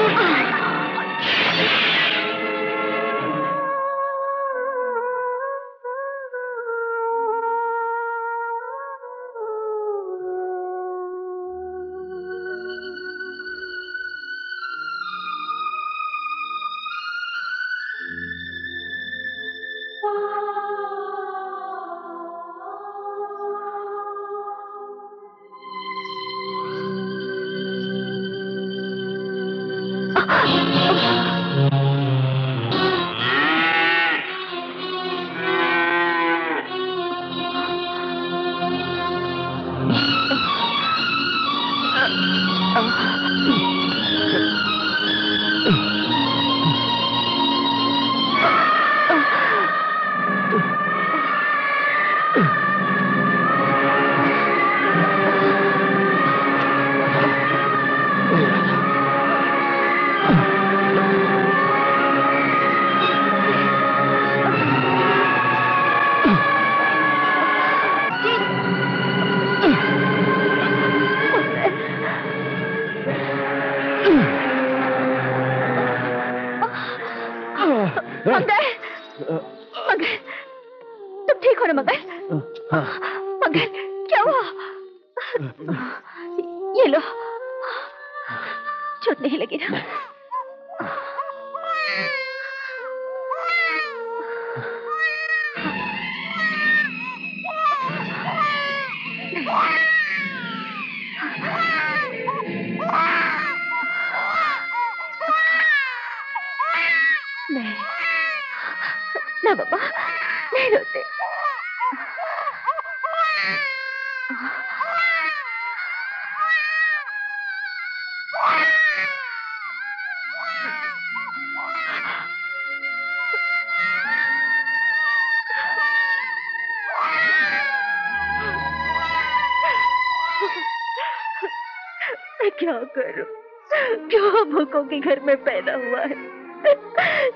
में पैदा हुआ है।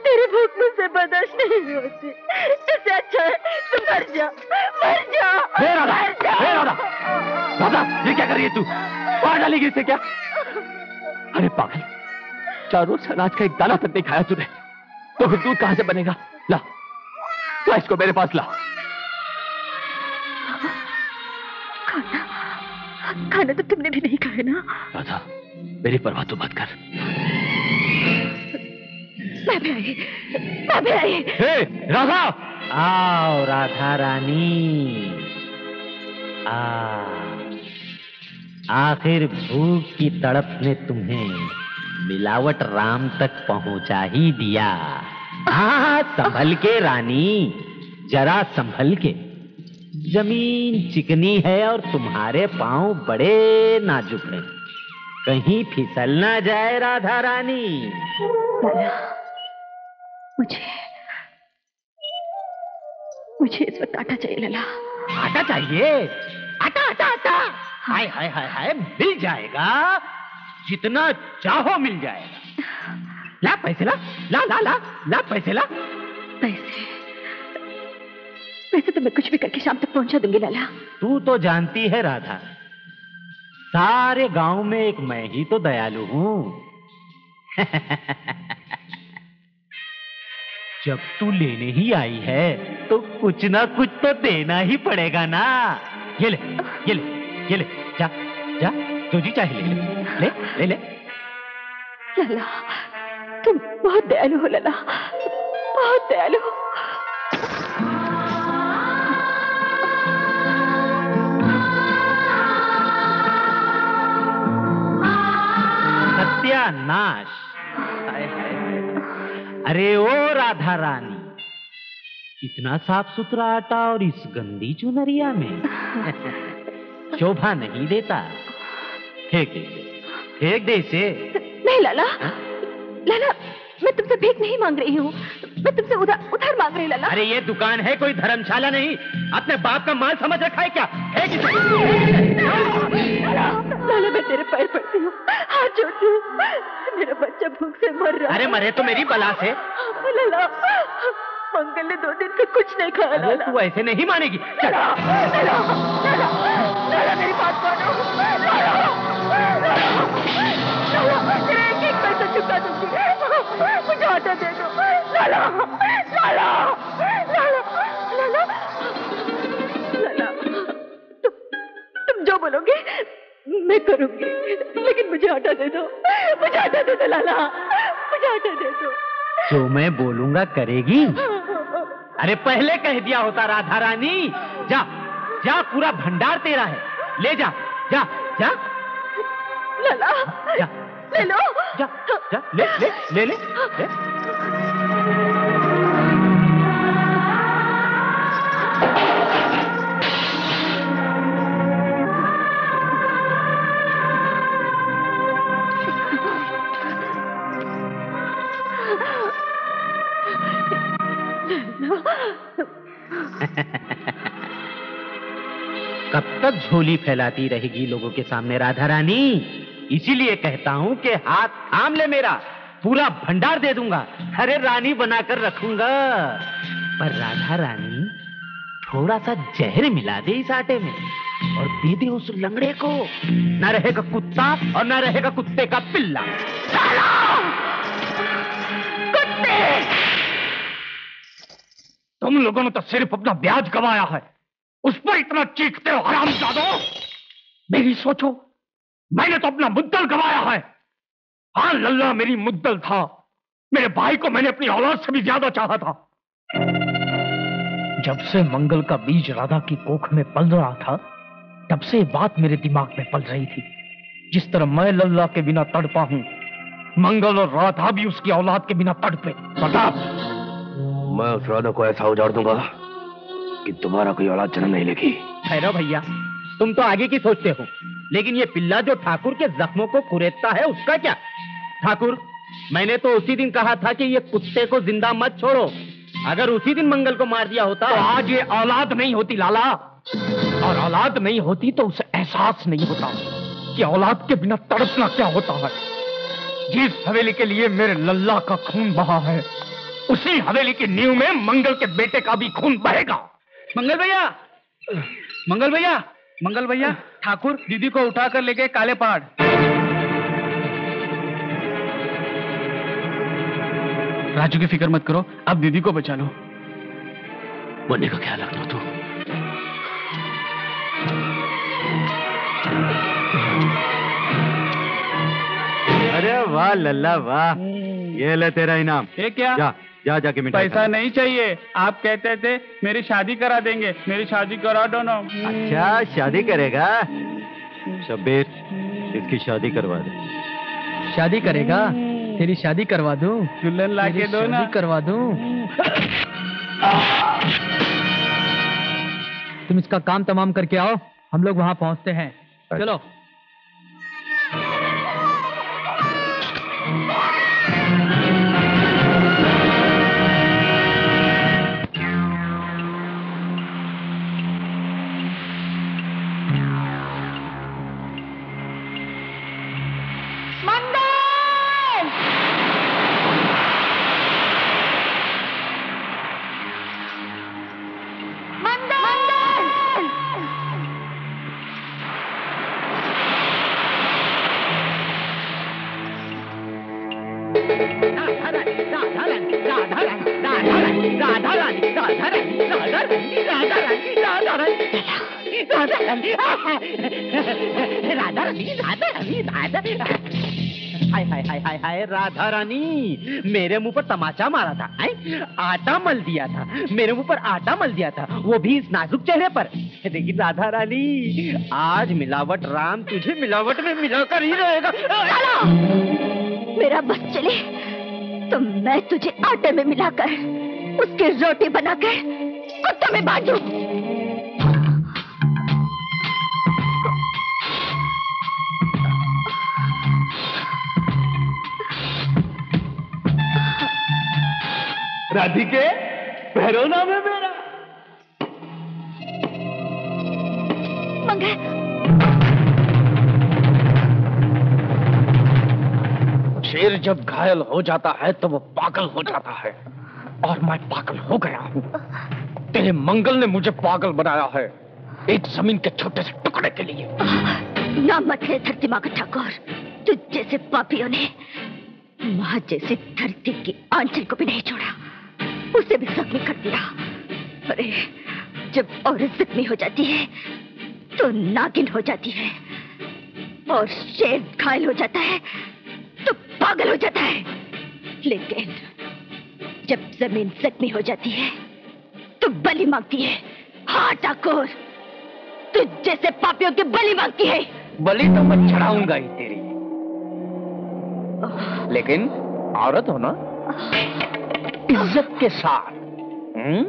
तेरी भूख मुझसे बर्दाश्त नहीं होती। इससे अच्छा है तू मर जा मर जा हे राधा, मर जा। हे राधा। राधा ये क्या कर रही है तू? मार डालेगी इसे क्या? अरे पागल चार अनाज का एक दाना तक नहीं खाया तूने। तो फिर दूध कहाँ से बनेगा? ला ला इसको मेरे पास ला। खाना खाना तो तुमने भी नहीं खाया ना। राधा मेरी परवाह तो मत कर। मैं भी आई। मैं हे राधा! आओ राधा रानी। आ आखिर भूख की तड़प ने तुम्हें मिलावट राम तक पहुँचा ही दिया। हाँ संभल के रानी जरा संभल के। ज़मीन चिकनी है और तुम्हारे पाँव बड़े नाजुक हैं। कहीं फिसल ना जाए राधा रानी। मुझे मुझे इस वक्त आटा चाहिए लाला। आटा चाहिए? आटा आटा आटा! हाय हाय हाय हाय मिल जाएगा। जितना चाहो मिल जाएगा। ला पैसे ला ला ला ला ला पैसे ला। पैसे? पैसे तो मैं कुछ भी करके शाम तक पहुँचा दूँगी लाला। तू तो जानती है राधा। सारे गाँव में एक मैं ही तो दयालु हूँ। (laughs) जब तू लेने ही आई है तो कुछ ना कुछ तो देना ही पड़ेगा ना। ये ले ये ले ये ले जा जा जो जी चाहे ले ले ले ले ले। लाला तुम बहुत दयालु हो लाला बहुत दयालु। हो। सत्यानाश अरे ओ राधा रानी इतना साफ़ सुथरा आटा और इस गंदी चुनरिया में (laughs) शोभा नहीं देता। फेंक दे फेंक दे इसे। नहीं लाला। लाला मैं तुमसे भीख नहीं मांग रही हूँ। मैं तुमसे उधार उधार मांग रही लाला। अरे ये दुकान है कोई धर्मशाला नहीं। अपने बाप का माल समझ रखा है क्या? फेंक लाला मैं तेरे पैर पड़ती हूँ। हाथ जोड़ती हूँ। मेरा बच्चा भूख से मर रहा अरे मरे तो मेरी बला से है लाला। मंगल ने दो दिन से कुछ नहीं खाया लाला। तू ऐसे नहीं मानेगी। चल। लाला लाला लाला लाला मेरी बात मानो। लाला लाला तेरा एक एक पैसा चुका दूँगी। मुझे आटा दे दो। लाला लाला लाला लाला लाला। तुम तुम जो बोलोगे मैं करूँगी। लेकिन मुझे आटा दे दो। मुझे आटा दे दो लाला। मुझे आटा दे दो। जो मैं बोलूँगा करेगी। (laughs) अरे पहले कह दिया होता राधा रानी। जा जा पूरा भंडार तेरा है। ले जा जा जा। लाला जा ले लो। जा जा ले ले ले ले, ले। (laughs) कब तक झोली फैलाती रहेगी लोगों के सामने, राधा रानी? इसीलिए कहता हूँ कि हाथ थाम ले मेरा। पूरा भंडार दे दूँगा। अरे रानी बनाकर रखूँगा। पर राधा रानी थोड़ा सा जहर मिला दे इस आटे में और दे दे उस लंगड़े को। ना रहेगा कुत्ता और ना रहेगा कुत्ते का पिल्ला। कुत्ते! तुम लोगों ने तो सिर्फ़ अपना ब्याज गवाया है। उस पर इतना चीखते हो, हराम जादो। मेरी सोचो, मैंने तो अपना मुद्दल गवाया है। हाँ लल्ला, मेरी मुद्दल था। मेरे भाई को मैंने अपनी औलाद से भी ज़्यादा चाहा था। जब से मंगल का बीज राधा की कोख में पल रहा था, तब से बात मेरे दिमाग में पल रही थी। जिस तरह मैं लल्ला के बिना तड़पा हूँ, मंगल और राधा भी उसकी औलाद के बिना तड़पे। प्रताप मैं उस राधा को ऐसा उजाड़ दूँगा कि तुम्हारा कोई औलाद जन्म नहीं लेगी। ठहरो भैया, तुम तो आगे की सोचते हो, लेकिन ये पिल्ला जो ठाकुर के जख्मों को कुरेदता है, उसका क्या? ठाकुर, मैंने तो उसी दिन कहा था कि ये कुत्ते को ज़िंदा मत छोड़ो। अगर उसी दिन मंगल को मार दिया होता तो आज ये औलाद नहीं होती, लाला। और औलाद नहीं होती तो उसे एहसास नहीं होता कि औलाद के बिना तड़पना क्या होता है। जिस हवेली के लिए मेरे लल्ला का खून बहा है उसी हवेली की नींव में मंगल के बेटे का भी खून बहेगा। मंगल भैया! मंगल भैया! मंगल भैया ठाकुर दीदी को उठाकर ले गए काले पहाड़। राजू की फ़िक्र मत करो अब दीदी को बचा लो। मुन्ने का ख्याल रखना तू। अरे वाह लल्ला वाह ये ले तेरा इनाम। ये क्या? जा। जा जाके मिठाई पैसा। नहीं चाहिए। आप कहते थे मेरी शादी करा देंगे। मेरी शादी करा दो ना। अच्छा शादी करेगा? शब्बीर इसकी शादी करवा दे। शादी करेगा? तेरी शादी करवा दूँ? दुल्हन ला के दो ना। शादी करवा दूँ? तुम इसका काम तमाम करके आओ। हम लोग वहाँ पहुँचते हैं। चलो। राधा रानी राधा। रानी राधा हाय हाय हाय हाय हाय राधा रानी मेरे मुँह पर तमाचा मारा था हाय आटा मल दिया था। मेरे मुँह पर आटा मल दिया था, वो भी इस नाजुक चेहरे पर। लेकिन राधा रानी आज मिलावट राम तुझे मिलावट में मिलाकर ही रहेगा। मेरा बस चले तो मैं तुझे आटे में मिलाकर, उसकी रोटी बनाकर, कुत्तों में बांटू राधिके भैरव नाम है मेरा। शेर जब घायल हो जाता है तो वो पागल हो जाता है। और मैं पागल हो गया हूँ। तेरे मंगल ने मुझे पागल बनाया है एक ज़मीन के छोटे से टुकड़े के लिए। ना मत ले धरती माँ का ठाकुर। तुझ जैसे पापियों ने माँ जैसी धरती की आंचल को भी नहीं छोड़ा। उसे भी जख्मी कर दिया अरे जब औरत जख्मी हो जाती है तो नागिन हो जाती है और शेर घायल हो जाता है तो पागल हो जाता है। लेकिन जब ज़मीन जख्मी हो जाती है तो बलि मांगती है। हाँ ठाकुर तुझ जैसे पापियों की बलि मांगती है। बलि तो मैं चढ़ाऊँगा ही तेरी लेकिन औरत हो ना? इज़्ज़त के साथ हम्म?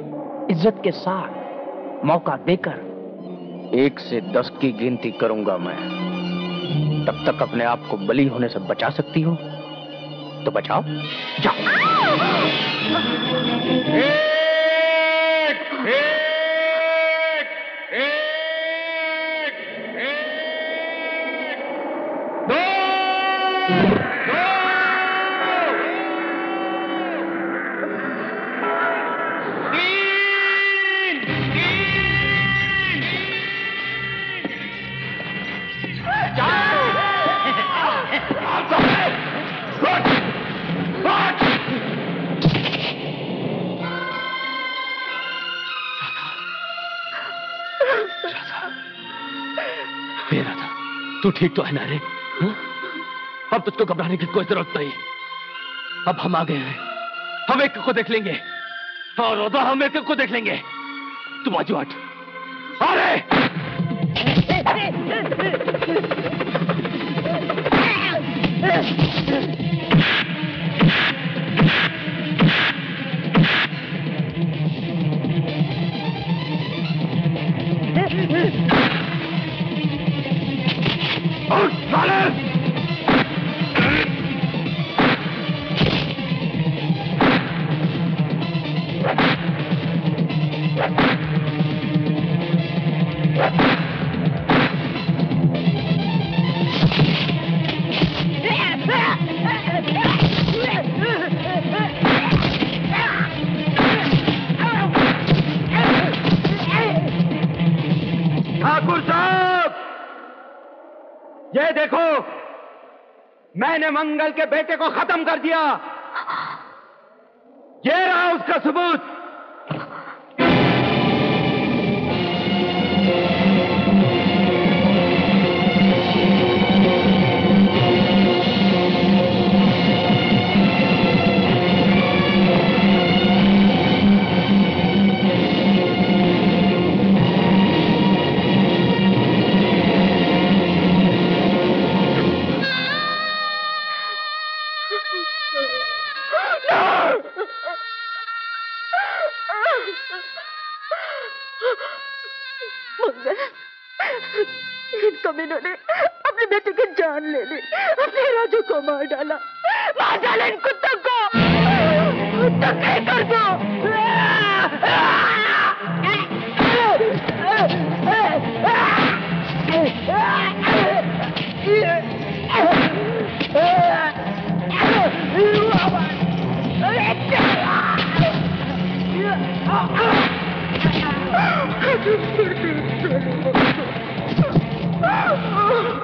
इज़्ज़त के साथ मौका देकर एक से दस की गिनती करूँगा मैं। तब तक अपने आप को बलि होने से बचा सकती हो। तो बचाओ। जाओ। हे तू ठीक तो है ना रे? हाँ? अब तुझको घबराने की कोई ज़रूरत नहीं। अब हम आ गए हैं। हम एक को देख लेंगे। और राधा, हम एक को देख लेंगे। तुम आजू हट। अरे (laughs) ठाकुर ये देखो मैंने मंगल के बेटे को खत्म कर दिया। ये रहा उसका सबूत। मंगल इन कमीनों ने अपने बेटे की जान ले ली अपने राजू को मार डाला। मार डाला इन कुत्तों को। धक्के कर दो। Ah!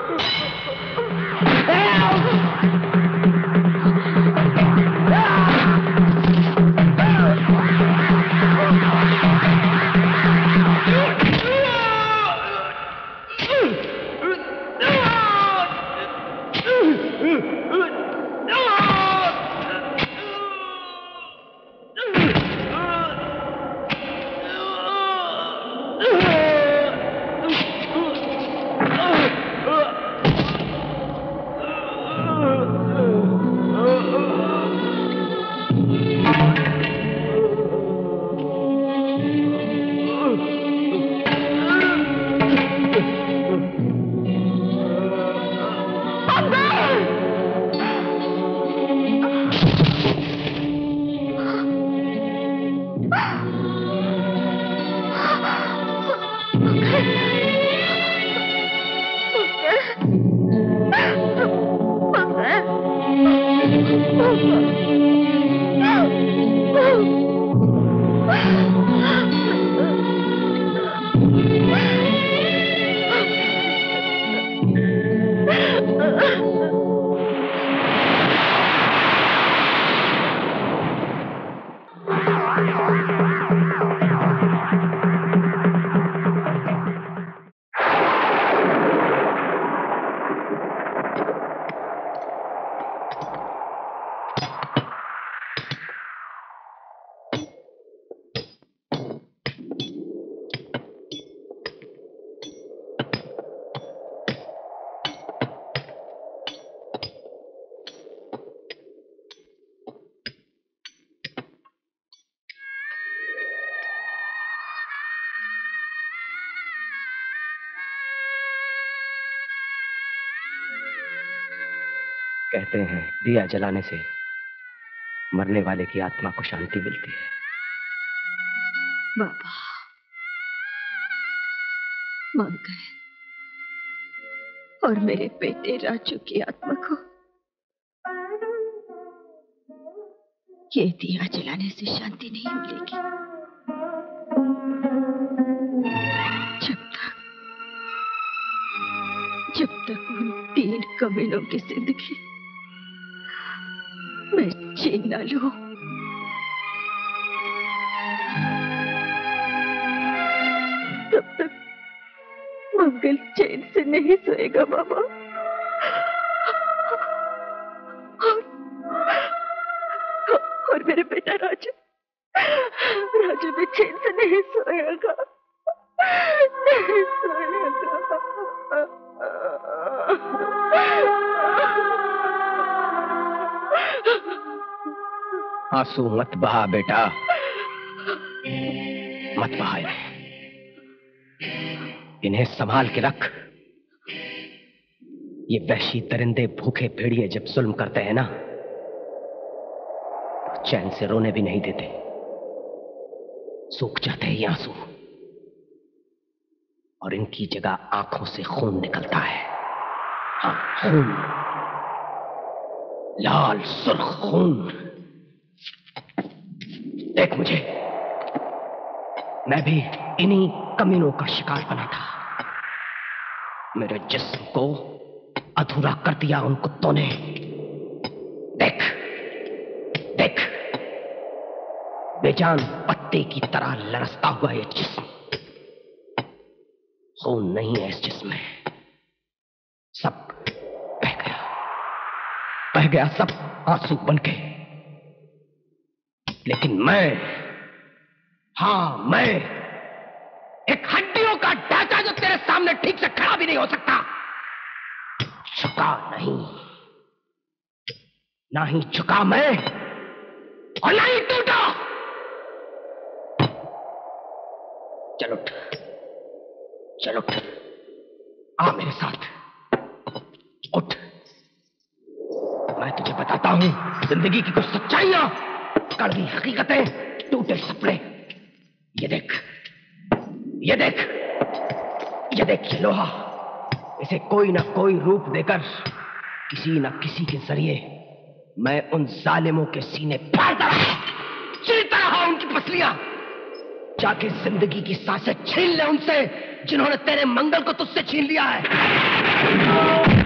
कहते हैं, दिया जलाने से मरने वाले की आत्मा को शांति मिलती है। बाबा मंगल और मेरे बेटे राजू की आत्मा को ये दिया जलाने से शांति नहीं मिलेगी। जब तक जब तक उन तीन कमीनों की ज़िंदगी मैं न लूँ तब तक मंगल चैन से नहीं सोएगा बाबा। आँसू मत बहा बेटा। मत बहा इन्हें संभाल के रख। ये वहशी दरिंदे भूखे भेड़िए जब जुल्म करते हैं ना तो चैन से रोने भी नहीं देते। सूख जाते हैं ये आँसू। और इनकी जगह आँखों से खून निकलता है। हाँ खून। लाल सुर्ख खून। देख मुझे। मैं भी इन्हीं कमीनों का शिकार बना था। मेरे जिस्म को अधूरा कर दिया उन कुत्तों ने। देख देख। बेजान पत्ते की तरह लरसता हुआ ये जिस्म। खून नहीं है इस जिस्म में। सब बह गया। बह गया सब आँसू बन के। लेकिन मैं, हाँ, मैं एक हड्डियों का ढांचा जो तेरे सामने ठीक से खड़ा भी नहीं हो सकता झुका नहीं। ना ही झुका मैं, और ना ही टूटा। चलो उठ, चलो आ मेरे साथ, उठ। मैं तुझे बताता हूँ, ज़िंदगी की कुछ सच्चाइयाँ कड़वी हकीकतें टूटे सपने। ये देख ये देख ये देख ये लोहा। इसे कोई ना कोई रूप देकर, किसी ना किसी के ज़रिए मैं उन जालिमों के सीने फ़ायदा चीता रहा उनकी पसलियाँ। जाके ज़िंदगी की साँसें छीन ले उनसे, जिन्होंने तेरे मंगल को तुझसे छीन लिया है।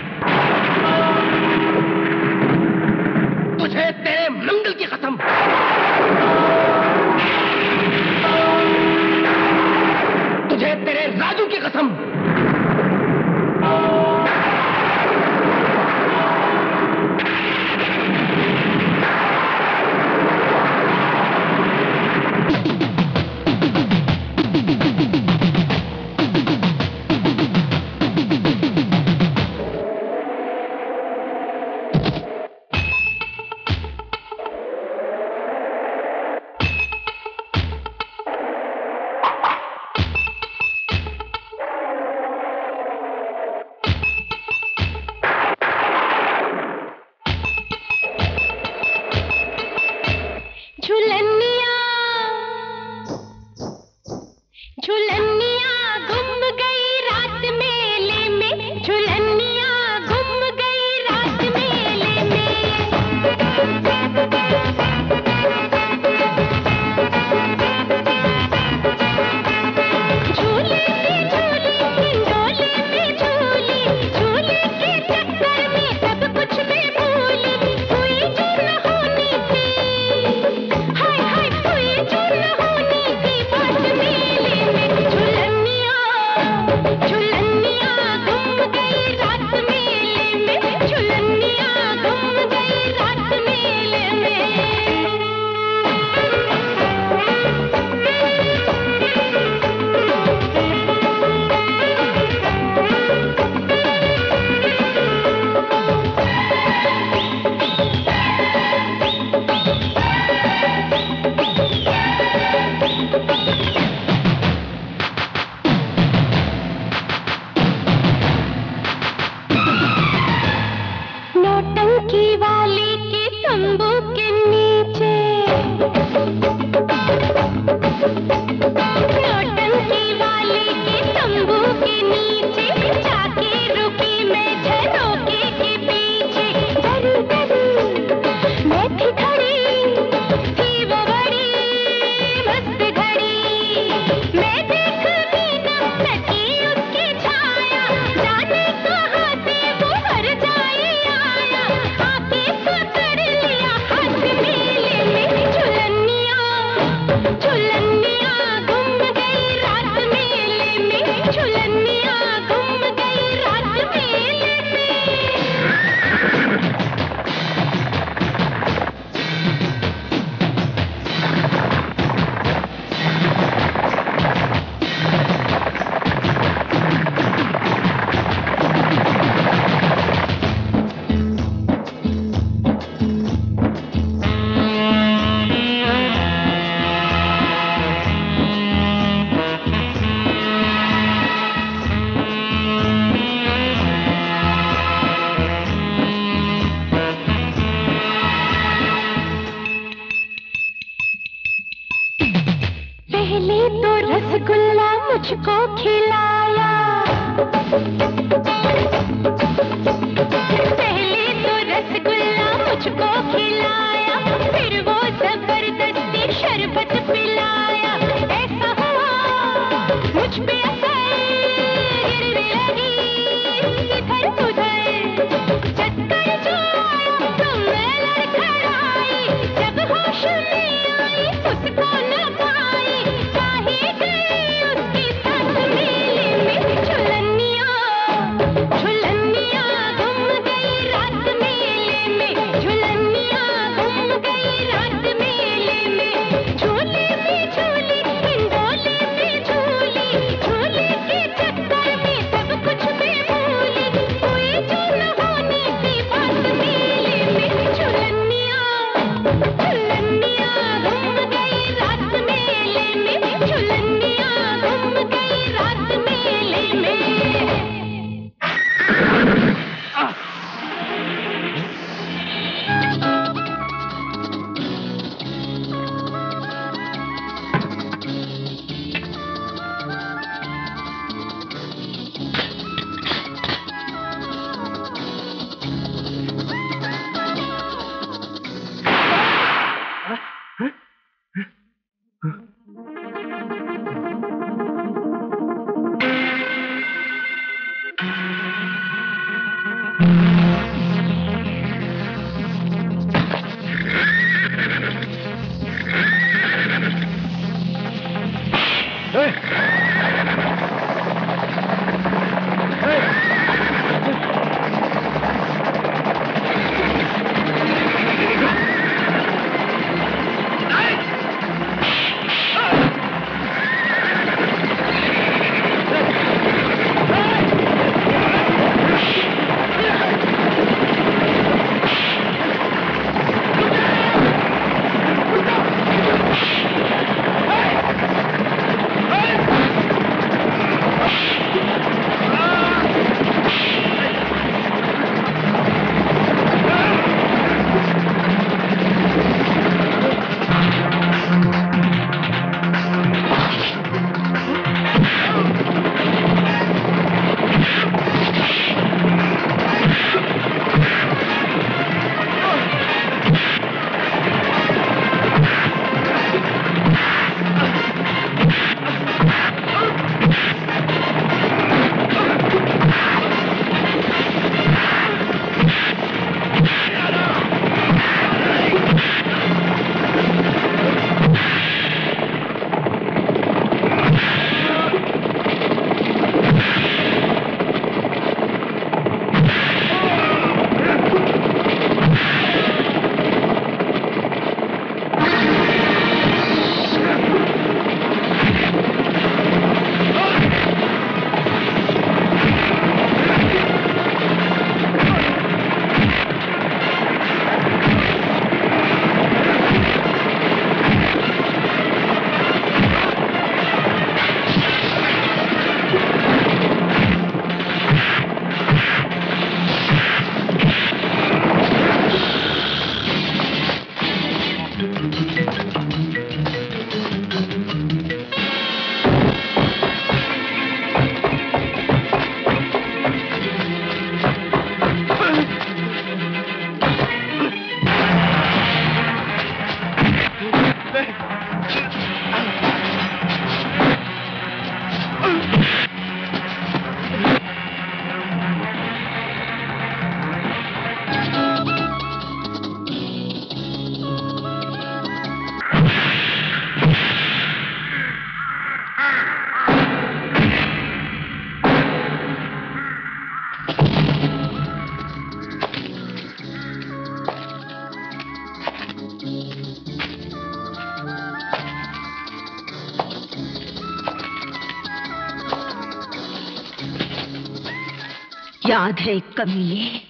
याद है कमीने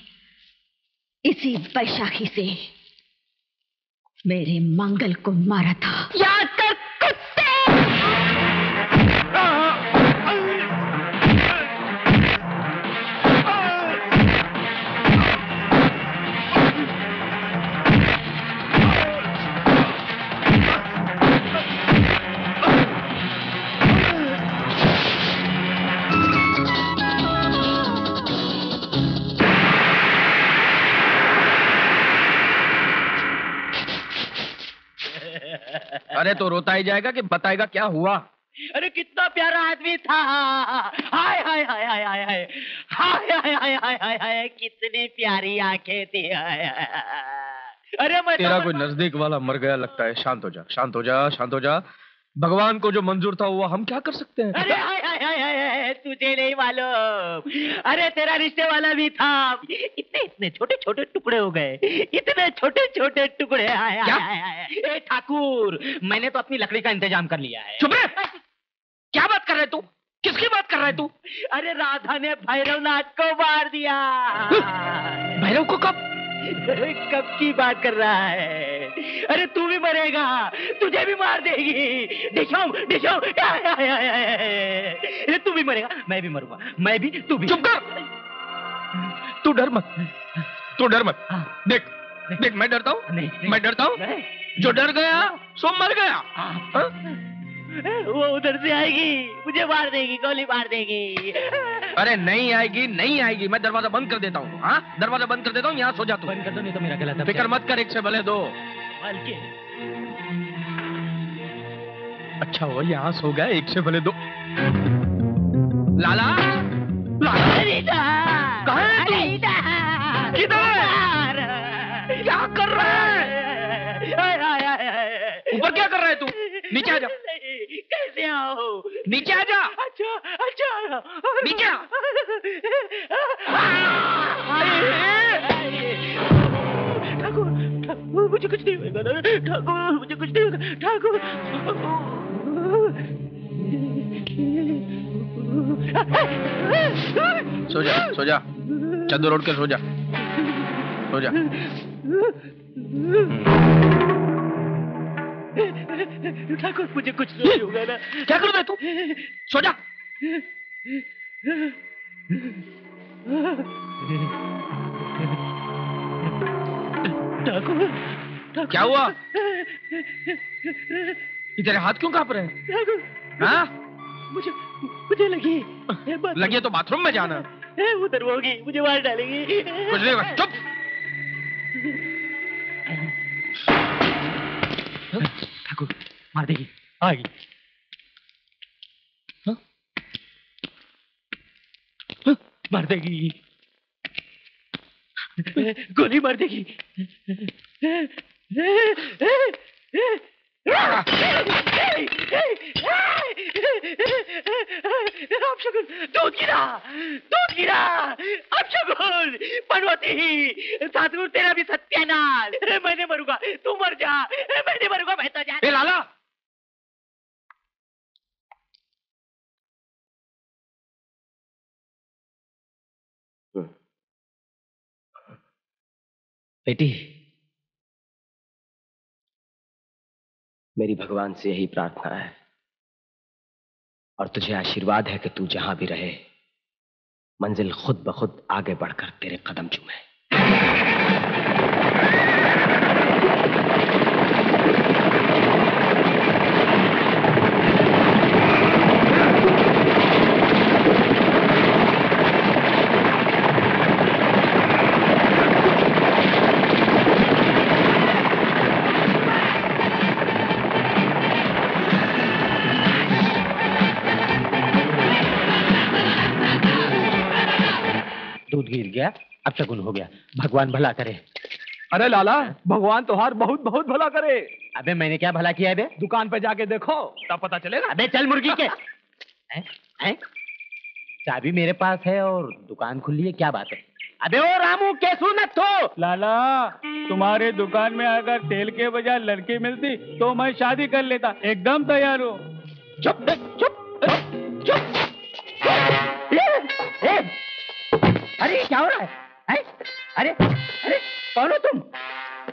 इसी बैशाखी से मेरे मंगल को मारा था। याद अरे तो रोता ही जाएगा कि बताएगा क्या हुआ? अरे कितना प्यारा आदमी था। हाय हाय हाय हाय हाय हाय। हाय हाय हाय हाय हाय हाय कितनी प्यारी आँखें थी। अरे मैं तेरा कोई नज़दीक वाला मर गया लगता है। शांत हो जा शांत हो जा शांत हो जा। भगवान को जो मंजूर था वो हम क्या कर सकते हैं? अरे हाय हाय हाय हाय तुझे नहीं मालूम। अरे तेरा रिश्ते वाला भी था। इतने इतने छोटे छोटे टुकड़े हो गए। इतने छोटे छोटे टुकड़े। हाय हाय हाय हाय ए ठाकुर मैंने तो अपनी लकड़ी का इंतज़ाम कर लिया है। चुप क्या बात कर रहे तू? किसकी बात कर रहा है तू? अरे राधा ने भैरवनाथ को मार दिया। भैरव को कब? कब की बात कर रहा है? अरे तू भी मरेगा तुझे भी मार देगी। डिशोम डिशोम अरे तू भी मरेगा मैं भी मरूँगा मैं भी तू भी। चुप कर। तू डर मत। तू डर मत। देख देख मैं डरता हूँ मैं डरता हूँ। जो डर गया सो मर गया। हाँ? वो उधर से आएगी। मुझे मार देगी गोली मार देगी। अरे नहीं आएगी नहीं आएगी। मैं दरवाज़ा बंद कर देता हूँ। हाँ? दरवाज़ा बंद कर देता हूँ यहाँ सो जा तू बंद कर दो नहीं तो मेरा गला फ़िक्र मत कर एक से भले दो। अच्छा हुआ यहाँ सो गया एक से भले दो। लाला? लाला? कहाँ है तू? किधर क्या कर रहा है? नीचे आ जा। कैसे आओ? नीचे आ जा। अच्छा अच्छा। नीचे आ। ठाकुर ठाकुर मुझे कुछ नहीं होगा। ना ठाकुर मुझे कुछ नहीं होगा। ठाकुर सो जा सो जा। चंदू रोड के सो जा। सो जा। (laughs) ठाकुर मुझे कुछ नहीं होगा ना? क्या कर है तू सो जा। ठाकुर क्या हुआ? तेरे हाथ क्यों काँप रहे हैं? ठाकुर हाँ? मुझे मुझे लगी लगी तो बाथरूम में जाना। उधर होगी मुझे मार डालेगी। कुछ नहीं होगा चुप। ठाकुर मार देगी। आएगी हाँ? हाँ, मार देगी। गोली मार देगी। अब शकुन दूध गिरा दूध गिरा अब शकुन पनवती सासुर तेरा भी सत्यानाश मैंने मरूँगा तू मर जा मैंने मरूँगा मैं तो जा ए बेटी मेरी भगवान से यही प्रार्थना है। और तुझे आशीर्वाद है कि तू जहाँ भी रहे, मंजिल खुद ब खुद आगे बढ़कर तेरे कदम चूमे। अब शकुन हो गया। भगवान भला करे। अरे लाला भगवान तोहार बहुत बहुत भला करे। अबे मैंने क्या भला किया है बे दुकान पे जाके देखो तब पता चलेगा। अबे चल मुर्गी के। (laughs) हैं? हैं? चाबी मेरे पास है और दुकान खुली है क्या बात है? अबे ओ रामू कैसू न तो। लाला तुम्हारे दुकान में अगर तेल के बजाय लड़की मिलती तो मैं शादी कर लेता। एकदम तैयार हूँ। चुप चुप चुप अरे क्या हो रहा है? हैं? अरे अरे, कौन हो तुम?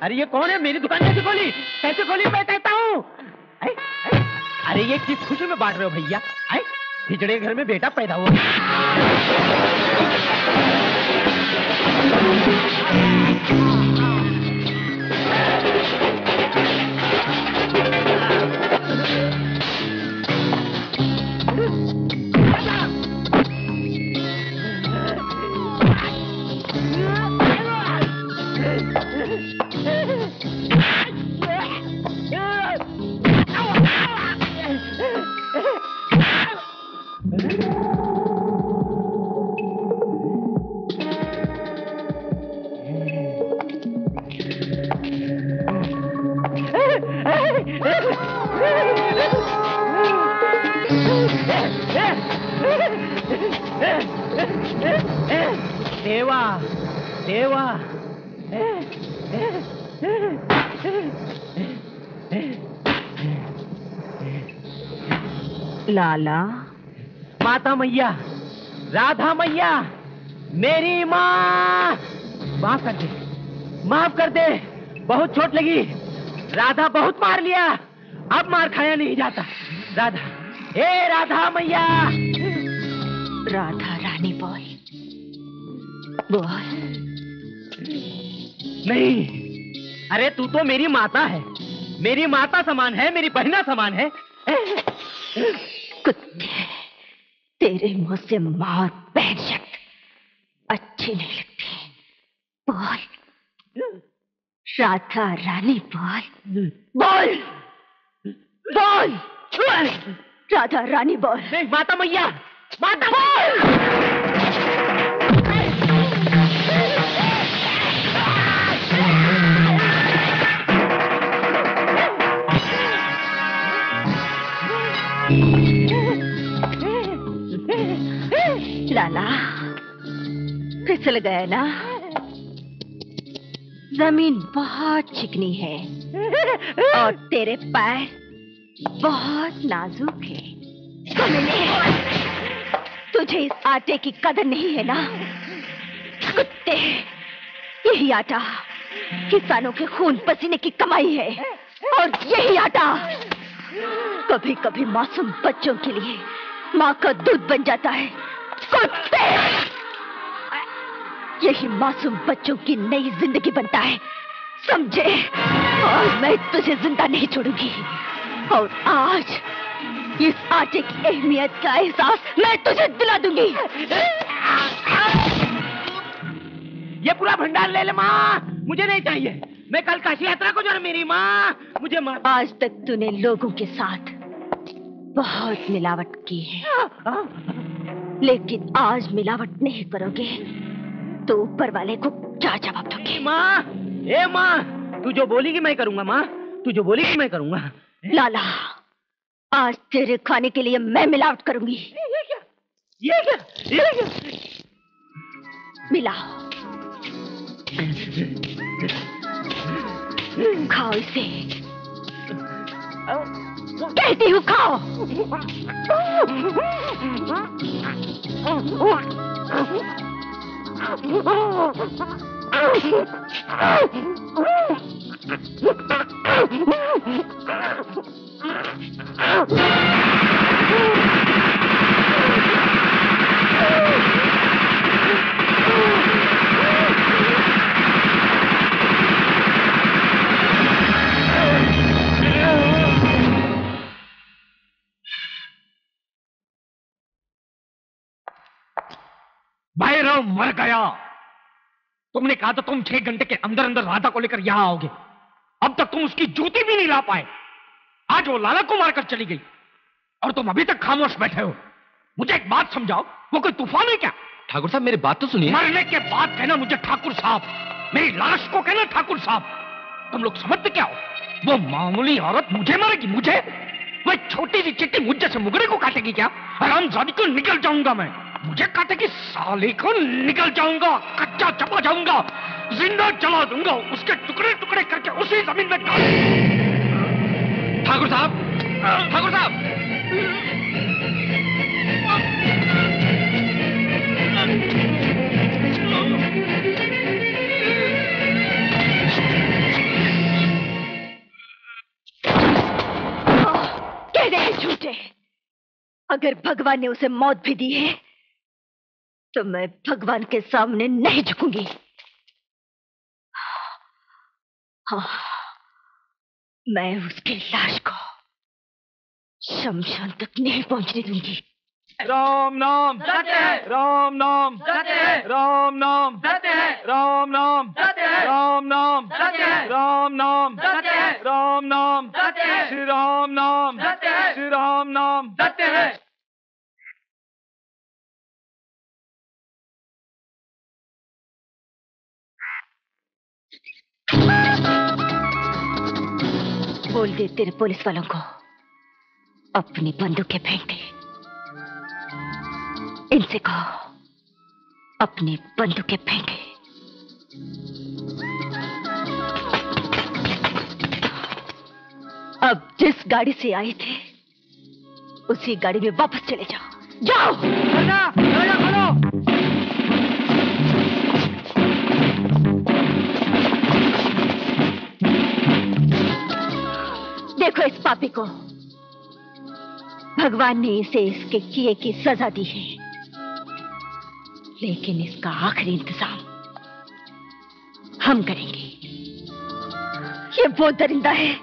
अरे, ये कौन है? मेरी दुकान कैसे खोली? कैसे खोली? मैं कहता हूँ? अरे, ये किस खुशी में बांट रहे हो भैया? हैं? हिजड़े घर में बेटा पैदा हुआ। देवा देवा। लाला, माता मैया, राधा मैया, मेरी माँ। माफ़ कर दे, माफ़ कर दे। बहुत चोट लगी। राधा बहुत मार लिया। अब मार खाया नहीं जाता। राधा ए राधा मैया। राधा बोल नहीं। अरे तू तो मेरी माता है। मेरी माता समान है मेरी बहना समान है। कुत्ते तेरे मुँह से माँ और बहन शब्द अच्छी नहीं लगती। बोल। राधा रानी बोल। बोल। बोल। राधा रानी बोल। नहीं माता मैया। माता बोल। लाला फिसल गए ना? ज़मीन बहुत चिकनी है और तेरे पैर बहुत नाजुक है। तुझे इस आटे की कदर नहीं है ना? कुत्ते, यही आटा किसानों के खून पसीने की कमाई है और यही आटा कभी कभी मासूम बच्चों के लिए माँ का दूध बन जाता है। कुत्ते यही मासूम बच्चों की नई ज़िंदगी बनता है। समझे? और मैं तुझे ज़िंदा नहीं छोड़ूँगी। और आज, इस आटे की अहमियत का एहसास मैं तुझे दिला दूँगी। ये पूरा भंडार ले ले माँ। मुझे नहीं चाहिए। मैं कल काशी यात्रा को जा मेरी माँ। मुझे माँ आज तक तूने लोगों के साथ बहुत मिलावट की है। लेकिन आज मिलावट नहीं करोगे तो ऊपर वाले को क्या जवाब दोगे? माँ ए माँ तू जो बोलेगी मैं करूँगा माँ। तू जो बोलेगी मैं करूँगा। लाला आज तेरे खाने के लिए मैं मिलावट करूँगी। ये क्या? ये क्या? ये क्या? मिलाओ। खाओ इसे कहती हूँ खाओ भैरव मर गया। तुमने कहा था तुम छह घंटे के अंदर अंदर राधा को लेकर यहाँ आओगे। अब तक तुम उसकी जूती भी नहीं ला पाए। आज वो लाला को मारकर चली गई। और तुम अभी तक खामोश बैठे हो। मुझे एक बात समझाओ वो कोई तूफ़ान है क्या? ठाकुर साहब मेरी बात तो सुनिए। मरने के बाद कहना मुझे ठाकुर साहब मेरी लाश को कहना ठाकुर साहब। तुम लोग समझते क्या हो? वो मामूली औरत मुझे मारेगी मुझे? वो छोटी सी चिट्टी मुझे से मुगरे को काटेगी क्या? आरामजादी को निकल जाऊँगा मैं? मुझे कहते कि साले को निकल जाऊँगा, कच्चा चबा जाऊँगा, ज़िंदा जला दूँगा, उसके टुकड़े टुकड़े करके उसी ज़मीन में डाल ठाकुर साहब ठाकुर साहब। कह दे ये झूठे। अगर भगवान ने उसे मौत भी दी है तो मैं भगवान के सामने नहीं झुकूँगी हाँ मैं उसकी लाश को शमशान तक नहीं पहुँचने दूँगी राम नाम सत्य है। राम नाम सत्य है। राम नाम सत्य है। राम नाम सत्य है। राम नाम सत्य है। राम नाम सत्य है। राम नाम सत्य है। श्री राम नाम सत्य है। श्री राम नाम सत्य है बोल दे तेरे पुलिस वालों को अपनी बंदूकें फेंक दे। इनसे कहो, अपनी बंदूकें फेंके अब जिस गाड़ी से आए थे, उसी गाड़ी में वापस चले जाओ। जाओ! देखो इस पापी को। भगवान ने इसे इसके किए की सजा दी है। लेकिन इसका आखिरी इंतज़ाम हम करेंगे। ये वो दरिंदा है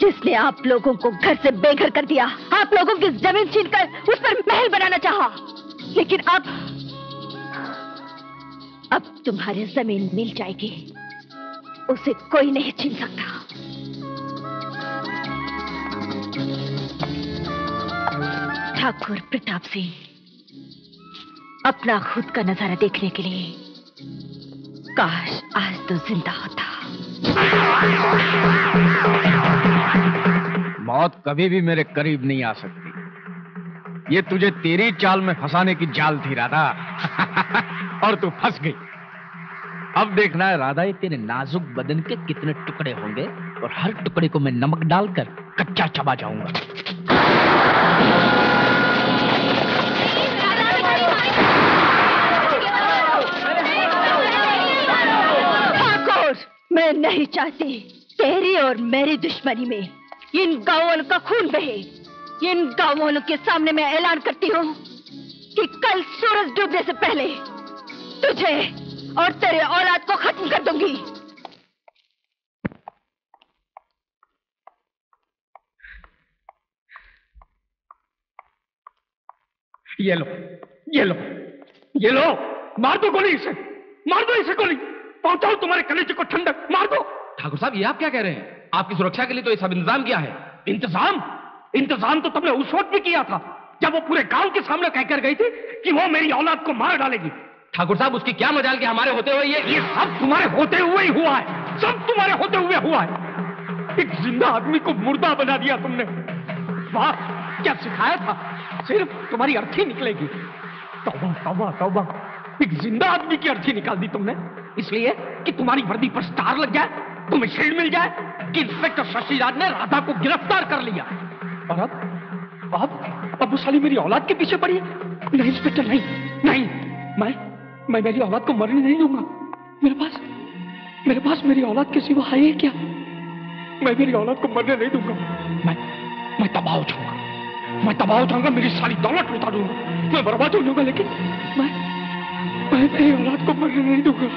जिसने आप लोगों को घर से बेघर कर दिया। आप लोगों की ज़मीन छीनकर उस पर महल बनाना चाहा। लेकिन अब अब तुम्हारी ज़मीन मिल जाएगी। उसे कोई नहीं छीन सकता। ठाकुर प्रताप सिंह अपना खुद का नज़ारा देखने के लिए काश आज तो ज़िंदा होता। मौत कभी भी मेरे करीब नहीं आ सकती। ये तुझे तेरी चाल में फंसाने की जाल थी, राधा। (laughs) और तू फंस गई। अब देखना है, राधा, ये तेरे नाजुक बदन के कितने टुकड़े होंगे और हर टुकड़े को मैं नमक डालकर कच्चा चबा जाऊँगा। मैं नहीं चाहती तेरी और मेरी दुश्मनी में। इन गाँवों का खून बहे। इन गाँवों के सामने मैं ऐलान करती हूँ कि कल सूरज डूबने से पहले तुझे और तेरे औलाद को खत्म कर दूँगी। ये लो ये लो ये लो, मार दो गोली इसे, मार दो इसे गोली। पहुंचाओ तुम्हारे कलेजे को ठंडक मार दो। ठाकुर साहब ये आप क्या कह रहे हैं? आपकी सुरक्षा के लिए तो ये सब इंतज़ाम किया है। इंतज़ाम? इंतज़ाम तो तुमने उस वक्त भी किया था जब वो पूरे गाँव के सामने कहकर गई थी कि वो मेरी औलाद को मार डालेगी। ठाकुर साहब उसकी क्या मजाल के हमारे होते हुए ये ये सब तुम्हारे होते हुए ही हुआ है। सब तुम्हारे होते हुए हुआ है। एक ज़िंदा आदमी को मुर्दा बना दिया तुमने। वाह क्या सिखाया था? सिर्फ़ तुम्हारी अर्थी निकलेगी। तौबा तौबा तौबा। एक ज़िंदा आदमी की अर्थी निकाल दी तुमने। इसलिए कि तुम्हारी वर्दी पर स्टार लग जाए, तुम्हें शील्ड मिल जाए, कि इंस्पेक्टर शशिराज ने राधा को गिरफ़्तार कर लिया। और अब अब अब साली मेरी औलाद के पीछे पड़ी नहीं, इंस्पेक्टर, नहीं नहीं। मैं मैं मेरी औलाद को मरने नहीं दूँगा। मेरे पास मेरे पास मेरी औलाद के सिवा है क्या? मैं मेरी औलाद को मरने नहीं दूँगा। मैं मैं तबाह जाऊँगा। मैं तबाह जाऊँगा, मेरी सारी दौलत लुटा दूँगा। मैं बर्बाद हो जाऊँगा, लेकिन मैं मैं मेरी औलाद को मरने नहीं दूँगा।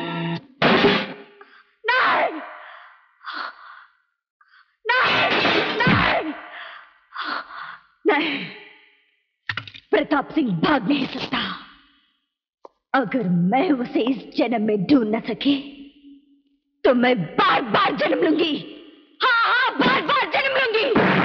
प्रताप सिंह भाग नहीं सकता। अगर मैं उसे इस जन्म में ढूंढ न सके तो मैं बार बार जन्म लूँगी। हाँ हाँ बार बार जन्म लूँगी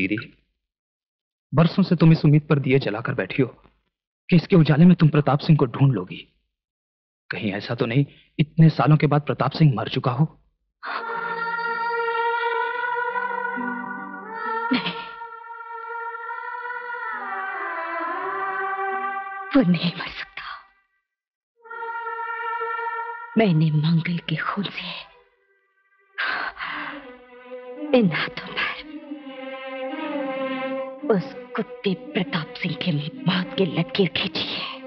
दीदी। बरसों से तुम इस उम्मीद पर दिए जलाकर बैठी हो कि इसके उजाले में तुम प्रताप सिंह को ढूंढ लोगी। कहीं ऐसा तो नहीं इतने सालों के बाद प्रताप सिंह मर चुका हो। नहीं। वो नहीं मर सकता। मैंने मंगल के खून से इन हाथों पर उस कुत्ते प्रताप सिंह के मौत की लकीर खींची है।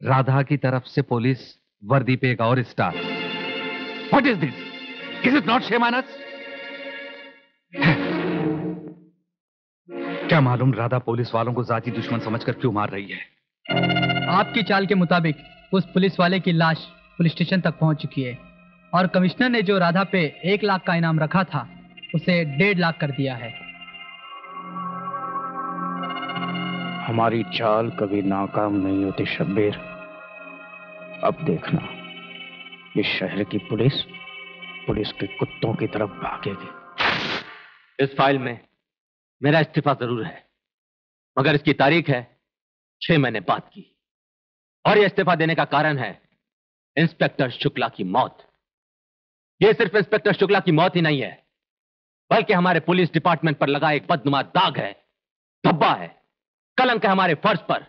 राधा की तरफ़ से पुलिस वर्दी पे एक और star. What is this is it not shameless क्या मालूम राधा पुलिस वालों को जाति दुश्मन समझकर क्यों मार रही है? आपकी चाल के मुताबिक उस पुलिस वाले की लाश पुलिस स्टेशन तक पहुँच चुकी है। और कमिश्नर ने जो राधा पे एक लाख का इनाम रखा था उसे डेढ़ लाख कर दिया है। हमारी चाल कभी नाकाम नहीं होती शब्बीर। अब देखना इस शहर की पुलिस पुलिस के कुत्तों की तरफ़ भागेगी। इस फ़ाइल में मेरा इस्तीफा ज़रूर है मगर इसकी तारीख है छह महीने बाद की। और यह इस्तीफा देने का कारण है इंस्पेक्टर शुक्ला की मौत। यह सिर्फ़ इंस्पेक्टर शुक्ला की मौत ही नहीं है बल्कि हमारे पुलिस डिपार्टमेंट पर लगा एक बदनुमा दाग है धब्बा है कलंक है हमारे फ़र्ज़ पर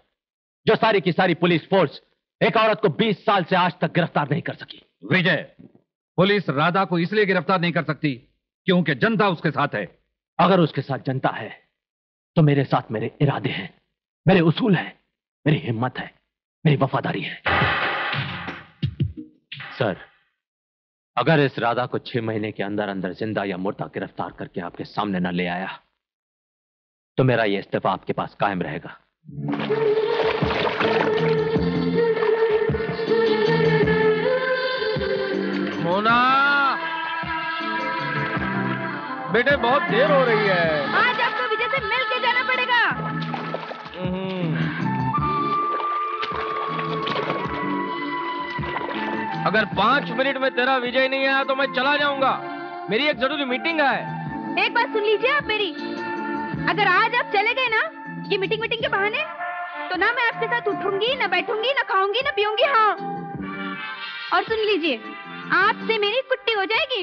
जो सारी की सारी पुलिस फोर्स एक औरत को 20 साल से आज तक गिरफ़्तार नहीं कर सकी। विजय पुलिस राधा को इसलिए गिरफ़्तार नहीं कर सकती क्योंकि जनता उसके साथ है। अगर उसके साथ जनता है तो मेरे साथ मेरे इरादे हैं मेरे उसूल हैं मेरी हिम्मत है मेरी वफादारी है। सर अगर इस राधा को छह महीने के अंदर अंदर ज़िंदा या मुर्दा गिरफ़्तार करके आपके सामने न ले आया तो मेरा यह इस्तीफा आपके पास कायम रहेगा। मोना! बेटे, बहुत देर हो रही है। अगर पाँच मिनट में तेरा विजय नहीं आया तो मैं चला जाऊँगा। मेरी एक ज़रूरी मीटिंग है। एक बात सुन लीजिए आप मेरी। अगर आज आप चले गए ना ये मीटिंग मीटिंग के बहाने तो ना मैं आपके साथ उठूँगी ना बैठूँगी ना खाऊँगी ना पीऊँगी हाँ। और सुन लीजिए आपसे मेरी कुट्टी हो जाएगी।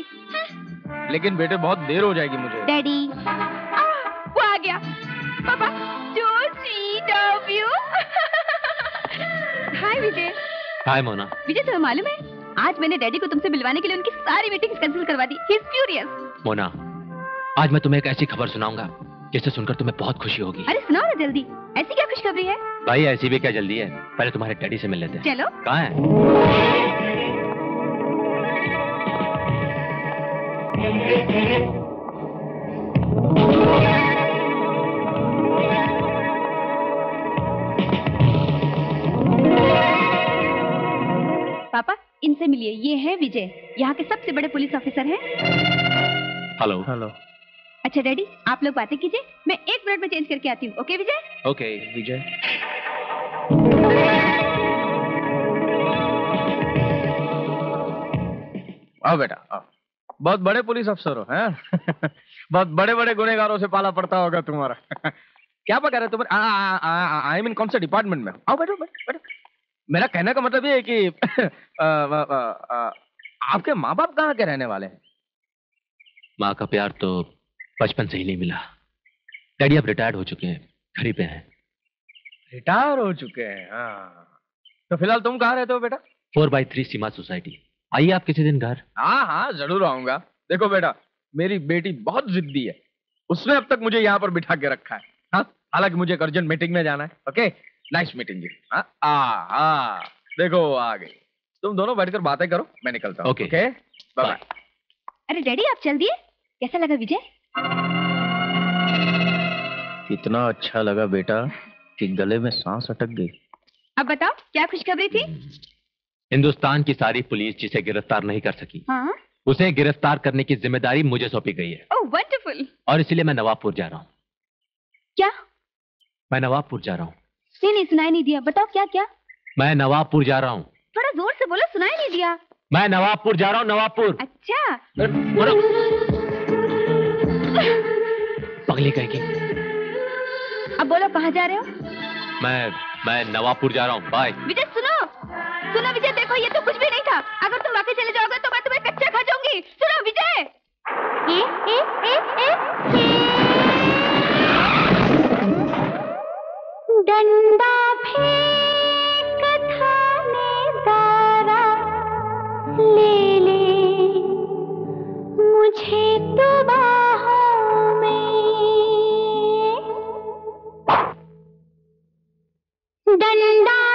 लेकिन बेटे बहुत देर हो जाएगी मुझे। डैडी वो आ गया। पापा जो sweet of you hi Vijay. Hi Mona. Vijay तुम्हें मालूम है? आज मैंने डैडी को तुमसे मिलवाने के लिए उनकी सारी मीटिंग्स कैंसिल करवा दी। ही इज़ फ्यूरियस मोना आज मैं तुम्हें एक ऐसी खबर सुनाऊँगा जिसे सुनकर तुम्हें बहुत खुशी होगी। अरे सुनाओ ना जल्दी। ऐसी क्या खुशखबरी है? भाई ऐसी भी क्या जल्दी है? पहले तुम्हारे डैडी से मिल लेते हैं। चलो। कहाँ है? इनसे मिलिए। ये है विजय। यहाँ के सबसे बड़े पुलिस ऑफिसर हैं। हेलो। हेलो। अच्छा डैडी आप लोग बातें कीजिए। मैं एक मिनट में चेंज करके आती हूँ ओके विजय? ओके विजय। आओ बेटा आओ। बहुत बड़े पुलिस अफसर हो हैं? (laughs) बहुत बड़े बड़े गुनेगारों से पाला पड़ता होगा तुम्हारा। (laughs) क्या पका रहे तुम? आई मीन कौन से डिपार्टमेंट में आओ बैठो बैठो बैठो। मेरा कहने का मतलब ये है कि आ, आ, आ, आपके माँ बाप कहाँ के रहने वाले हैं? माँ का प्यार तो बचपन से ही नहीं मिला। डैडी अब रिटायर्ड हो चुके हैं घर ही पे हैं। रिटायर हो चुके हैं हाँ। तो फ़िलहाल तुम कहाँ रहते हो बेटा? Four by three Seema society. आइए आप किसी दिन घर। हाँ हाँ ज़रूर आऊँगा। देखो बेटा मेरी बेटी बहुत जिद्दी है। उसने अब तक मुझे यहाँ पर बिठा के रखा है। हाँ हालाँकि मुझे एक अर्जेंट मीटिंग में जाना है ओके? नाइस मीटिंग जी हाँ। आ हाँ देखो आ गई। तुम दोनों बैठकर बातें करो मैं निकलता हूँ Okay. ओके? बाय अरे डैडी आप चल दिए? कैसा लगा विजय? इतना अच्छा लगा बेटा कि गले में सांस अटक गई। अब बताओ क्या खुशखबरी थी? हिंदुस्तान की सारी पुलिस जिसे गिरफ़्तार नहीं कर सकी हाँ। उसे गिरफ़्तार करने की ज़िम्मेदारी मुझे सौंपी गई है। ओह वंडरफुल और इसलिए मैं नवाबपुर जा रहा हूँ। क्या? मैं नवाबपुर जा रहा हूँ। नहीं नहीं सुनाई नहीं दिया। बताओ क्या क्या मैं नवाबपुर जा रहा हूँ। थोड़ा ज़ोर से बोलो सुनाई नहीं दिया। मैं नवाबपुर जा रहा हूँ नवाबपुर। अच्छा। पगली कहेगी। अब बोलो कहाँ जा रहे हो? मैं मैं नवाबपुर जा रहा हूँ। बाय विजय सुनो। सुनो विजय देखो ये तो कुछ भी नहीं था। अगर तुम वाकई चले जाओगे तो मैं तुम्हें कच्चा खा जाऊँगी। सुनो विजय। ए, ए, ए, ए, ए, ए, ए, ए, डंडा फेंक थानेदारा ले ले। मुझे तो में। डंडा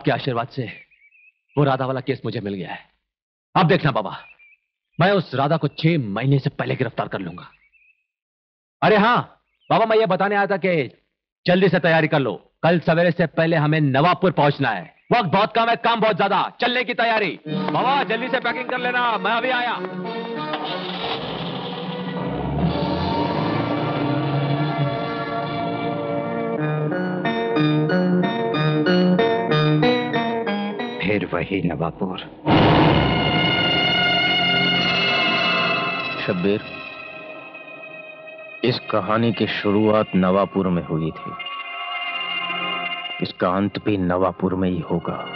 आपके आशीर्वाद से वो राधा वाला केस मुझे मिल गया है। अब देखना बाबा, मैं उस राधा को छह महीने से पहले गिरफ़्तार कर लूँगा। अरे हाँ बाबा, मैं ये बताने आया था कि जल्दी से तैयारी कर लो। कल सवेरे से पहले हमें नवाबपुर पहुँचना है। वक्त बहुत कम है, काम बहुत ज़्यादा। चलने की तैयारी। बाबा, जल्दी से पैकिंग कर लेना, मैं अभी आया। Thank you. फिर वही नवापुर। शब्बीर, इस कहानी की शुरुआत नवापुर में हुई थी। इसका अंत भी नवापुर में ही होगा।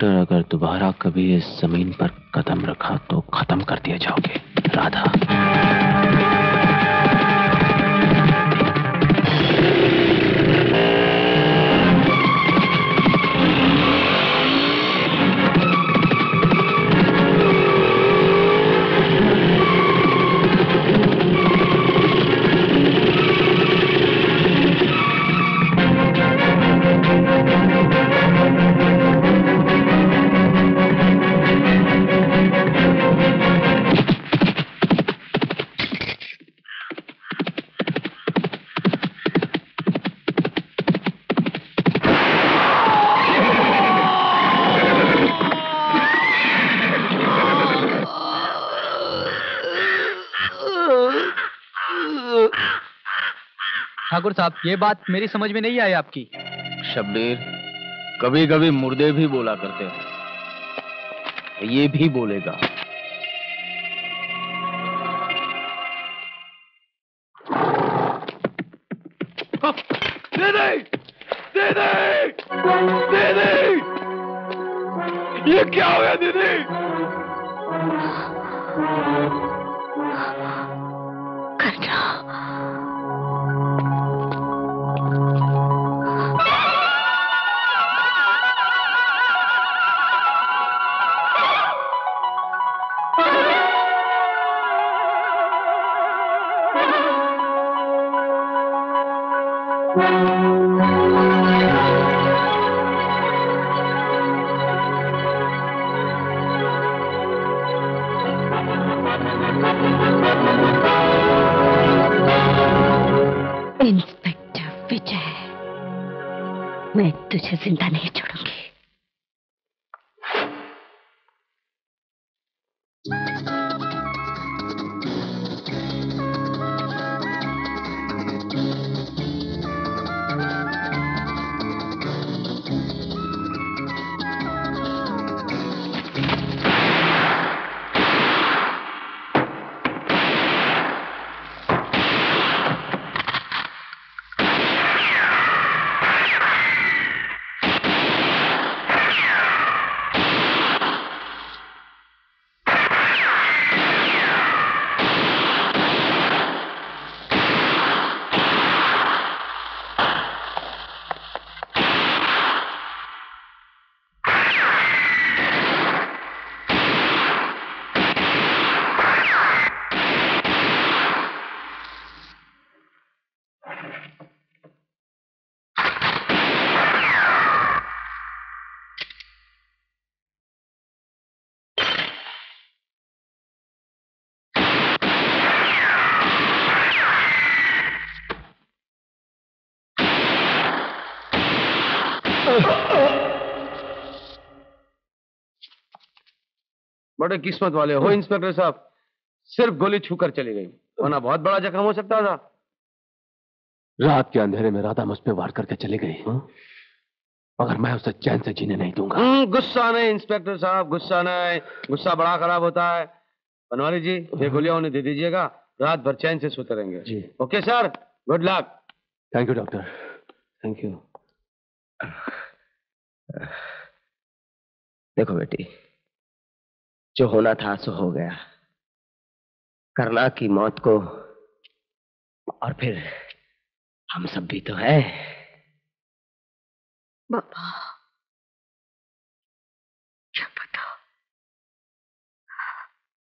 इंस्पेक्टर अगर दोबारा कभी इस ज़मीन पर कदम रखा तो खत्म कर दिया जाओगे। राधा। ठाकुर साहब, ये बात मेरी समझ में नहीं आई आपकी। शब्बीर कभी कभी मुर्दे भी बोला करते हैं। ये भी बोलेगा। बड़े किस्मत वाले हो इंस्पेक्टर साहब। सिर्फ़ गोली छूकर चली गई वरना बहुत बड़ा जख्म हो सकता था। रात के अंधेरे में राधा मुझ पे वार करके चली गई। मगर मैं उसे चैन से जीने नहीं दूँगा। हम्म, गुस्सा नहीं इंस्पेक्टर साहब गुस्सा नहीं। गुस्सा बड़ा खराब होता है। बनवारी जी ये गोलियाँ उन्हें दे दीजिएगा। रात भर चैन से सोते रहेंगे। जी। Okay sir. Good luck. Thank you doctor thank you देखो बेटी जो होना था सो हो गया। करना की मौत को और फिर हम सब भी तो हैं। बाबा क्या पता?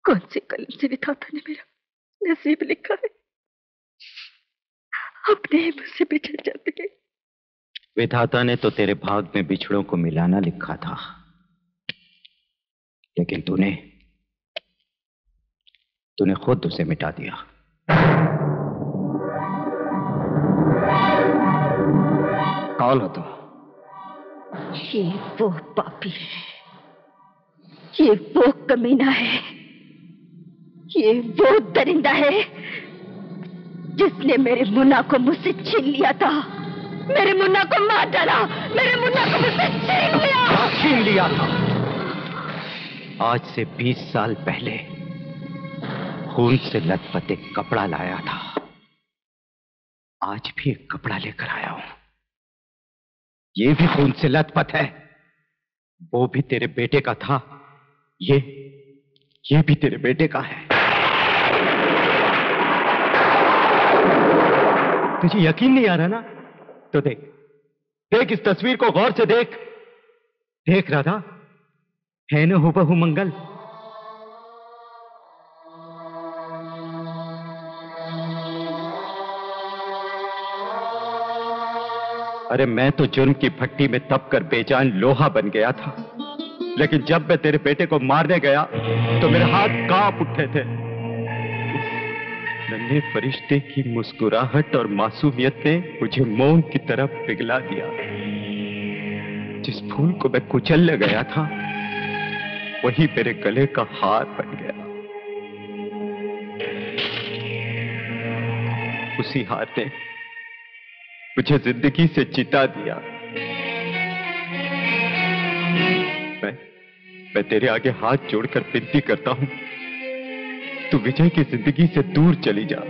कौन सी कलम से विधाता ने मेरा नसीब लिखा है? अपने ही मुझसे बिछड़ जाते। विधाता ने तो तेरे भाग में बिछड़ों को मिलाना लिखा था। लेकिन तूने तूने खुद उसे मिटा दिया। कौन हो तुम? ये वो पापी है। ये वो कमीना है। ये वो दरिंदा है जिसने मेरे मुन्ना को मुझसे छीन लिया था। मेरे मुन्ना को मार डाला। मेरे मुन्ना को मुझसे छीन लिया। छीन लिया था। आज से 20 साल पहले खून से लथपथ एक कपड़ा लाया था। आज भी एक कपड़ा लेकर आया हूँ। ये भी खून से लथपथ है। वो भी तेरे बेटे का था। ये ये भी तेरे बेटे का है। तुझे यकीन नहीं आ रहा ना? तो देख देख इस तस्वीर को गौर से देख। देख राधा है न हुबहू मंगल। अरे मैं तो जुर्म की भट्टी में तप कर बेजान लोहा बन गया था। लेकिन जब मैं तेरे बेटे को मारने गया तो मेरे हाथ काँप उठे थे। नन्हे फरिश्ते की मुस्कुराहट और मासूमियत ने मुझे मोम की तरफ़ पिघला दिया। जिस फूल को मैं कुचलने गया था वही मेरे गले का हार बन गया। उसी हार ने मुझे ज़िंदगी से चिता दिया। मैं मैं तेरे आगे हाथ जोड़कर विनती करता हूँ, तू विजय की ज़िंदगी से दूर चली जा।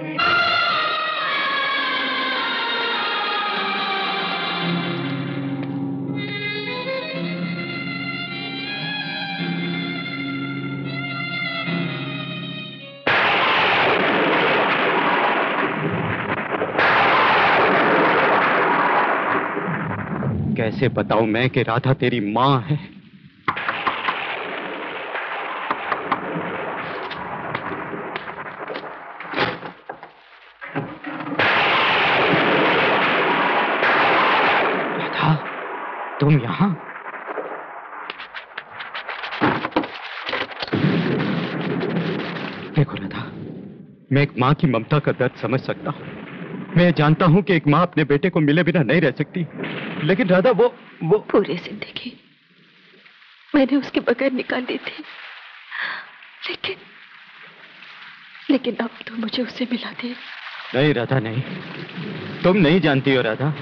कैसे बताऊँ मैं कि राधा तेरी माँ है। राधा, तुम यहाँ? देखो राधा, मैं एक माँ की ममता का दर्द समझ सकता हूँ। मैं जानता हूँ कि एक माँ अपने बेटे को मिले बिना नहीं रह सकती। लेकिन राधा वो वो पूरी ज़िंदगी मैंने उसके बगैर निकाल दी थी। लेकिन लेकिन अब तो मुझे उसे मिला दे। नहीं राधा नहीं। तुम नहीं जानती हो राधा।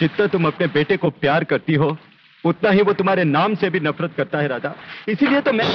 जितना तुम अपने बेटे को प्यार करती हो उतना ही वो तुम्हारे नाम से भी नफरत करता है राधा। इसीलिए तो मैं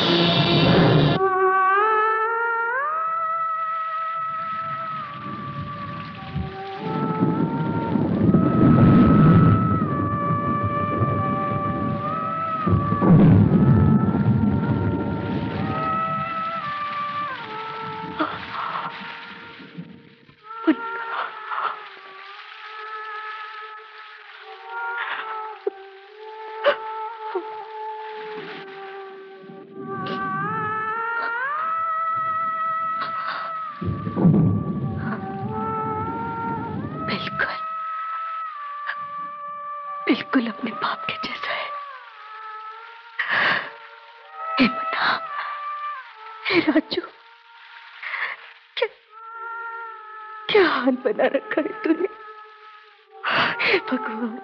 भगवान,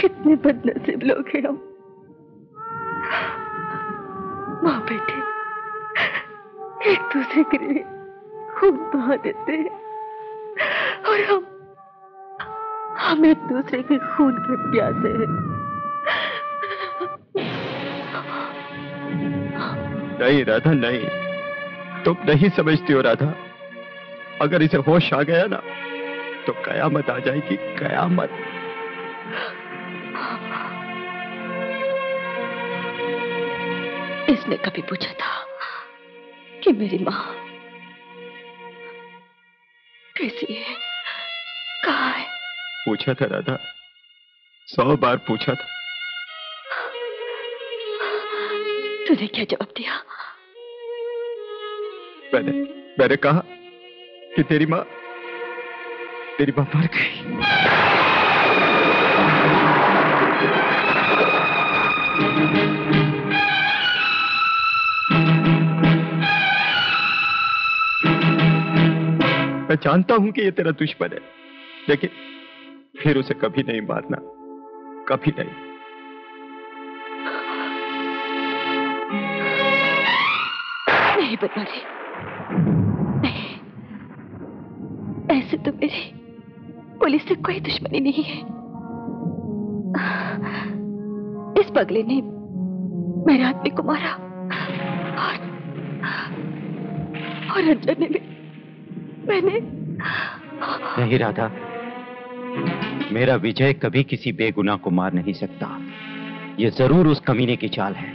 कितने बदनसीब लोग हैं हम। माँ बेटे, एक दूसरे के लिए खूब बहा देते हैं। और हम हम एक दूसरे के खून के प्यासे हैं। नहीं, राधा, नहीं। तुम नहीं समझती हो, राधा। अगर इसे होश आ गया ना तो कयामत आ जाएगी कयामत। इसने कभी पूछा था कि मेरी माँ कैसी है? कहा है? पूछा था राधा सौ बार पूछा था। तूने क्या जवाब दिया? मैंने मैंने कहा कि तेरी माँ तेरी माँ मर गई। मैं जानता हूँ कि ये तेरा दुश्मन है, लेकिन फिर उसे कभी नहीं मारना, कभी नहीं। नहीं बनवारी नहीं। ऐसे तो मेरी पुलिस से कोई दुश्मनी नहीं है। इस पगले ने मेरे आदमी को मारा। और और अंजन ने भी मैंने नहीं राधा। मेरा विजय कभी किसी बेगुनाह को मार नहीं सकता। ये ज़रूर उस कमीने की चाल है।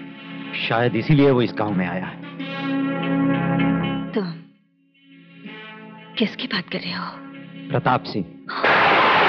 शायद इसीलिए वो इस गाँव में आया है। तुम किसकी बात कर रहे हो? प्रताप सिंह।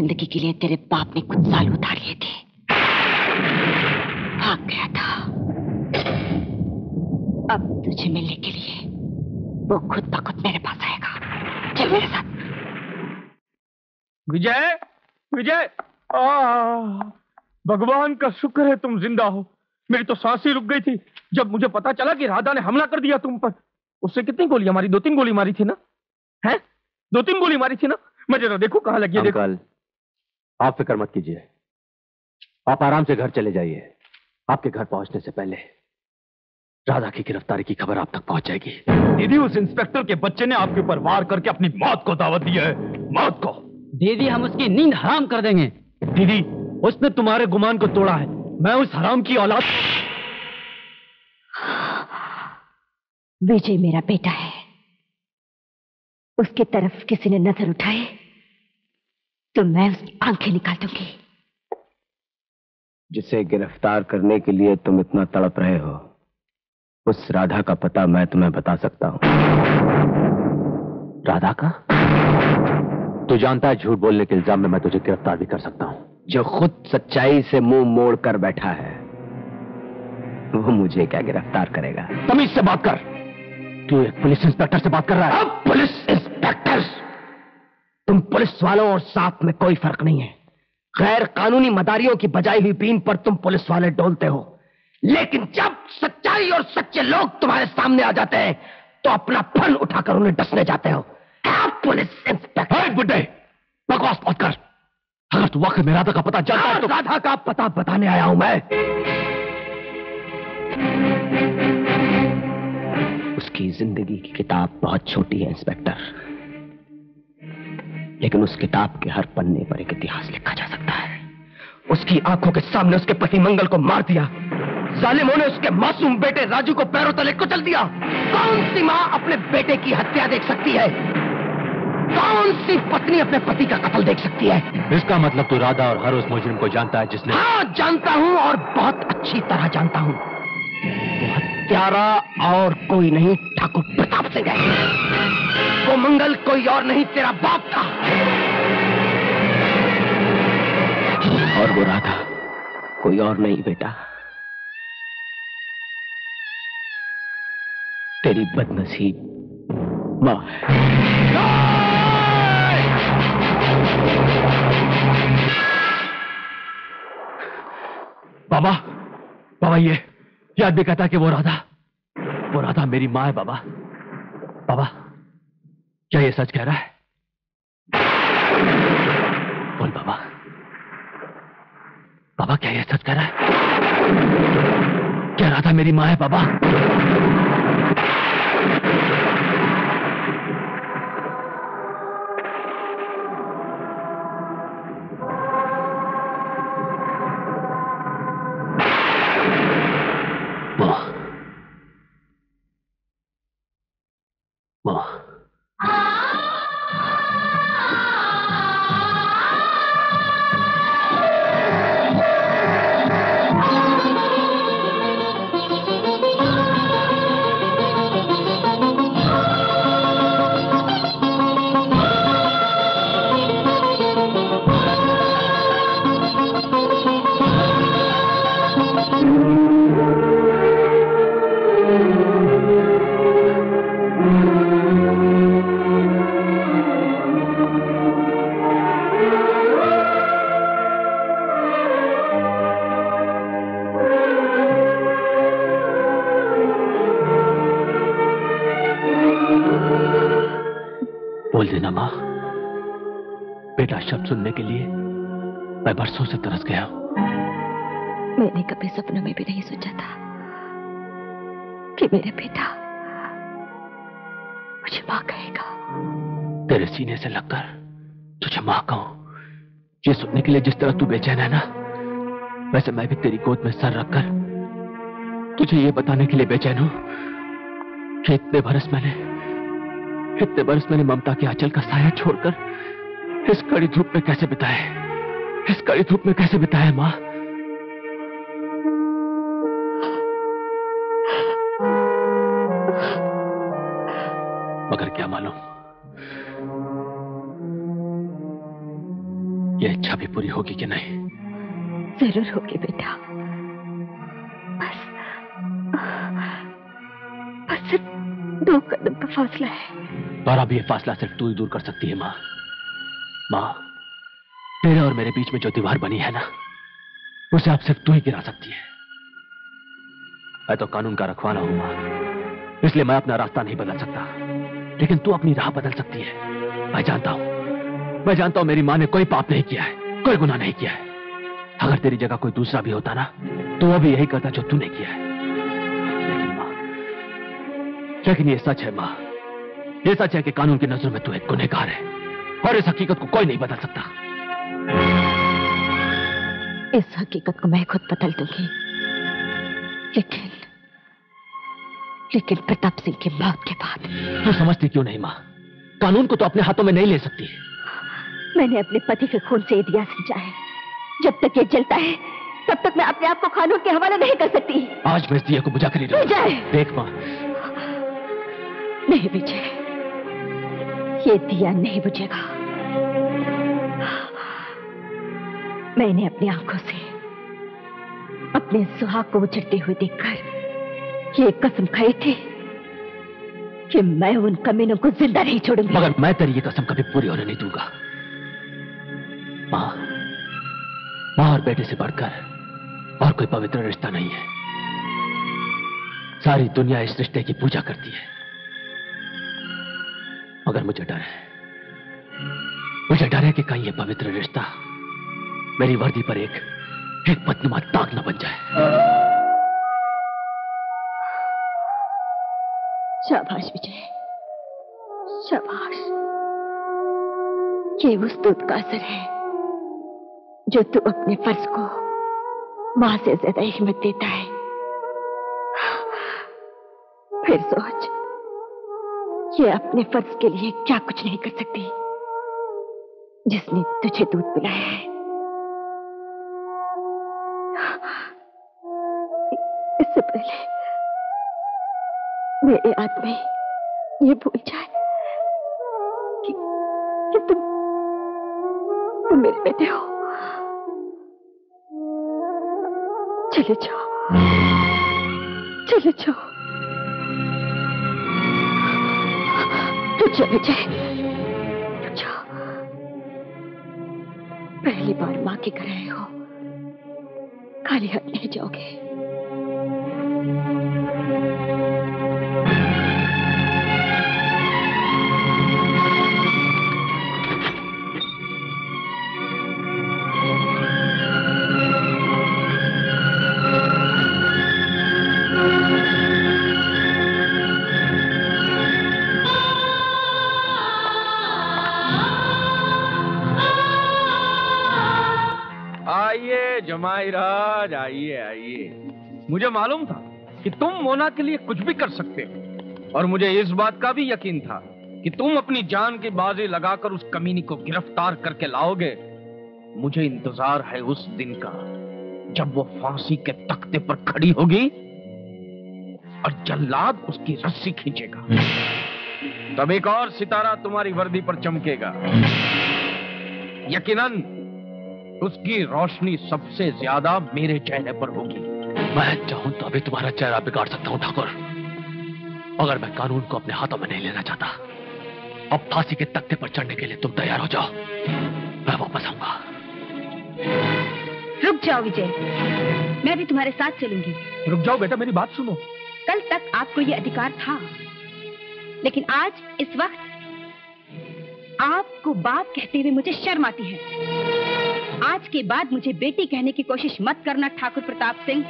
ज़िंदगी के लिए तेरे बाप ने कुछ साल उतार लिए थे। भाग गया था। अब तुझे मिलने के लिए वो खुद ब खुद मेरे पास आएगा। चल मेरे साथ। विजय विजय। आ, भगवान का शुक्र है तुम ज़िंदा हो। मेरी तो सांस ही रुक गई थी। जब मुझे पता चला कि राधा ने हमला कर दिया तुम पर उससे कितनी गोली हमारी दो तीन गोली मारी थी ना? हैं? दो तीन गोली मारी थी ना? मैं जरा देखो कहाँ लगी है? देखो। आप फ़िक्र मत कीजिए। आप आराम से घर चले जाइए। आपके घर पहुँचने से पहले राधा की गिरफ्तारी की खबर आप तक पहुँच जाएगी। दीदी उस इंस्पेक्टर के बच्चे ने आपके ऊपर वार करके अपनी मौत को दावत दी है। मौत को। दीदी हम उसकी नींद हराम कर देंगे। दीदी उसने तुम्हारे गुमान को तोड़ा है। मैं उस हराम की औलाद विजय मेरा बेटा है। उसकी तरफ़ किसी ने नज़र उठाए तो मैं उसकी आँखें निकाल दूँगी। जिसे गिरफ़्तार करने के लिए तुम इतना तड़प रहे हो उस राधा का पता मैं तुम्हें बता सकता हूँ। राधा का? तू जानता है झूठ बोलने के इल्ज़ाम में मैं तुझे गिरफ़्तार भी कर सकता हूँ। जो खुद सच्चाई से मुँह मोड़ कर बैठा है वो मुझे क्या गिरफ़्तार करेगा? तमीज से बात कर। तू एक पुलिस इंस्पेक्टर से बात कर रहा है। Police inspector! तुम पुलिस वालों और साथ में कोई फ़र्क नहीं है। गैर कानूनी मदारियों की बजाई हुई बीन पर तुम पुलिस वाले डोलते हो। लेकिन जब सच्चाई और सच्चे लोग तुम्हारे सामने आ जाते हैं तो अपना फन उठाकर उन्हें डसने जाते हो। Police inspector. बुड्ढे बकवास मत कर। अगर तू वाकई में राधा का पता जानता है तो राधा का पता बताने आया हूँ मैं। उसकी ज़िंदगी की किताब बहुत छोटी है इंस्पेक्टर। लेकिन उस किताब के हर पन्ने पर एक इतिहास लिखा जा सकता है। उसकी आँखों के सामने उसके पति मंगल को मार दिया। जालिमों ने उसके मासूम बेटे राजू को पैरों तले कुचल दिया। कौन सी माँ अपने बेटे की हत्या देख सकती है? कौन सी पत्नी अपने पति का कत्ल देख सकती है? इसका मतलब तू राधा और हर उस मुजरिम को जानता है जिसने हाँ जानता हूँ और बहुत अच्छी तरह जानता हूँ। हत्यारा और कोई नहीं, ठाकुर प्रताप सिंह है वो मंगल कोई और नहीं, तेरा बाप था। और वो राधा कोई और नहीं, बेटा। तेरी बदनसीब माँ। बाबा बाबा ये। ये भी कहता कि वो राधा वो राधा मेरी माँ है, बाबा। बाबा, क्या ये सच कह रहा है? बोल, बाबा। बाबा, क्या ये सच कह रहा है? क्या राधा मेरी माँ है, बाबा? ये सुनने के लिए जिस तरह तू बेचैन है ना, वैसे मैं भी तेरी गोद में सर रखकर तुझे ये बताने के लिए बेचैन हूँ कि इतने बरस मैंने, इतने बरस मैंने ममता के आंचल का साया छोड़कर इस कड़ी धूप में कैसे बिताए, इस कड़ी धूप में कैसे बिताए माँ? मगर क्या मालूम? ये इच्छा भी पूरी होगी कि नहीं? ज़रूर होगी बेटा। बस बस सिर्फ़ दो कदम का फासला है। और अब यह फासला सिर्फ़ तू ही दूर कर सकती है माँ। माँ तेरे और मेरे बीच में जो दीवार बनी है ना उसे आप सिर्फ़ तू ही गिरा सकती है। मैं तो कानून का रखवाला हूँ माँ। इसलिए मैं अपना रास्ता नहीं बदल सकता लेकिन तू अपनी राह बदल सकती है। मैं जानता हूँ। मैं जानता हूँ मेरी माँ ने कोई पाप नहीं किया है कोई गुनाह नहीं किया है। अगर तेरी जगह कोई दूसरा भी होता ना तो वो भी यही करता जो तूने किया है। लेकिन माँ लेकिन ये सच है माँ। ये सच है कि कानून की नज़र में तू एक गुनहगार है और इस हकीकत को कोई नहीं बदल सकता। इस हकीकत को मैं खुद बदल दूँगी। लेकिन लेकिन प्रताप सिंह की मौत के बाद। तू समझती क्यों नहीं माँ? कानून को तो अपने हाथों में नहीं ले सकती। मैंने अपने पति के खून से दिया सिंचा है। जब तक ये जलता है तब तक मैं अपने आप को कानून के हवाले नहीं कर सकती। आज मैं इस दिया को बुझा कर ही! देख माँ। नहीं विजय ये दिया नहीं बुझेगा। मैंने अपनी आँखों से अपने सुहाग को उछड़ते हुए देखकर ये कसम खाई थी कि मैं उन कमीनों को ज़िंदा नहीं छोड़ूँगी। मगर मैं तेरी ये कसम कभी पूरी होने नहीं दूँगा। माँ और बेटे से बढ़कर। और कोई पवित्र रिश्ता नहीं है। सारी दुनिया इस रिश्ते की पूजा करती है। मगर मुझे डर है। मुझे डर है कि कहीं ये पवित्र रिश्ता मेरी वर्दी पर एक एक बदनुमा दाग न बन जाए। शाबाश विजय। शाबाश। ये उस दूध का असर है। जो तू अपने फ़र्ज़ को माँ से ज़्यादा हिम्मत देता है। फिर सोच ये अपने फ़र्ज़ के लिए क्या कुछ नहीं कर सकती जिसने तुझे दूध पिलाया है। इससे पहले मेरे आदमी ये भूल जाए कि, कि तुम तुम मेरे बेटे हो। चले जाओ। चले जाओ। तू चले जाए पहली बार माँ के घर आए हो। खाली हाथ नहीं जाओगे। राज, आइए आइए। मुझे मालूम था कि तुम मोना के लिए कुछ भी कर सकते हो, और मुझे इस बात का भी यकीन था कि तुम अपनी जान की बाजी लगाकर उस कमीनी को गिरफ़्तार करके लाओगे। मुझे इंतज़ार है उस दिन का, जब वो फांसी के तख्ते पर खड़ी होगी और जल्लाद उसकी रस्सी खींचेगा। तब एक और सितारा तुम्हारी वर्दी पर चमकेगा। यकीनन उसकी रोशनी सबसे ज़्यादा मेरे चेहरे पर होगी। मैं चाहूँ तो अभी तुम्हारा चेहरा बिगाड़ सकता हूँ ठाकुर। अगर मैं कानून को अपने हाथों में नहीं लेना चाहता अब फांसी के तख्ते पर चढ़ने के लिए तुम तैयार हो जाओ। मैं वापस आऊँगा। रुक जाओ विजय। मैं भी तुम्हारे साथ चलूँगी। रुक जाओ बेटा मेरी बात सुनो। कल तक आपको ये अधिकार था। लेकिन आज इस वक्त आपको बाप कहते हुए मुझे शर्म आती है। आज के बाद मुझे बेटी कहने की कोशिश मत करना, ठाकुर प्रताप सिंह।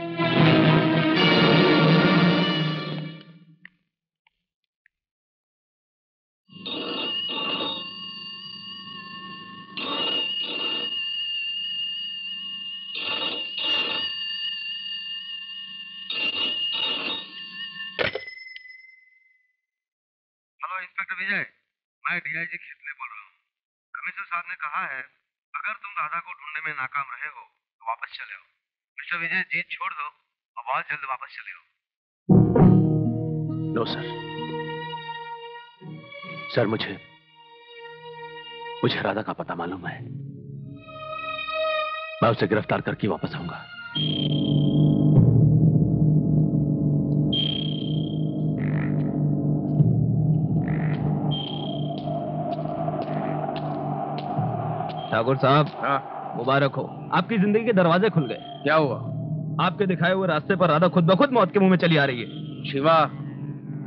हेलो इंस्पेक्टर विजय मैं डीआईजी खितले बोल रहा हूँ। कमिश्नर साहब ने कहा है अगर तुम दादा को ढूँढने में नाकाम रहे हो तो वापस चले आओ। मिस्टर विजय जीत छोड़ दो और बहुत जल्द वापस चले आओ। नो सर सर मुझे मुझे राधा का पता मालूम है। मैं उसे गिरफ़्तार करके वापस आऊँगा। ठाकुर साहब मुबारक हो। आपकी ज़िंदगी के दरवाजे खुल गए। क्या हुआ? आपके दिखाए हुए रास्ते पर राधा खुद ब खुद मौत के मुँह में चली आ रही है। शिवा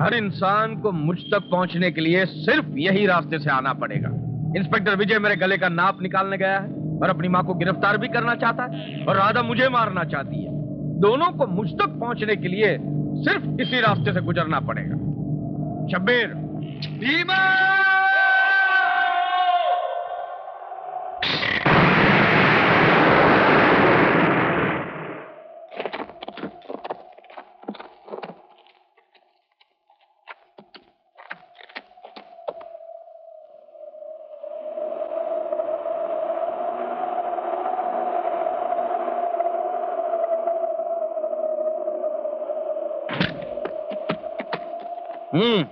हर इंसान को मुझ तक पहुँचने के लिए सिर्फ़ यही रास्ते से आना पड़ेगा। इंस्पेक्टर विजय मेरे गले का नाप निकालने गया है और अपनी माँ को गिरफ़्तार भी करना चाहता है और राधा मुझे मारना चाहती है। दोनों को मुझ तक पहुँचने के लिए सिर्फ़ इसी रास्ते से गुजरना पड़ेगा। शब्बीर भीमा হুম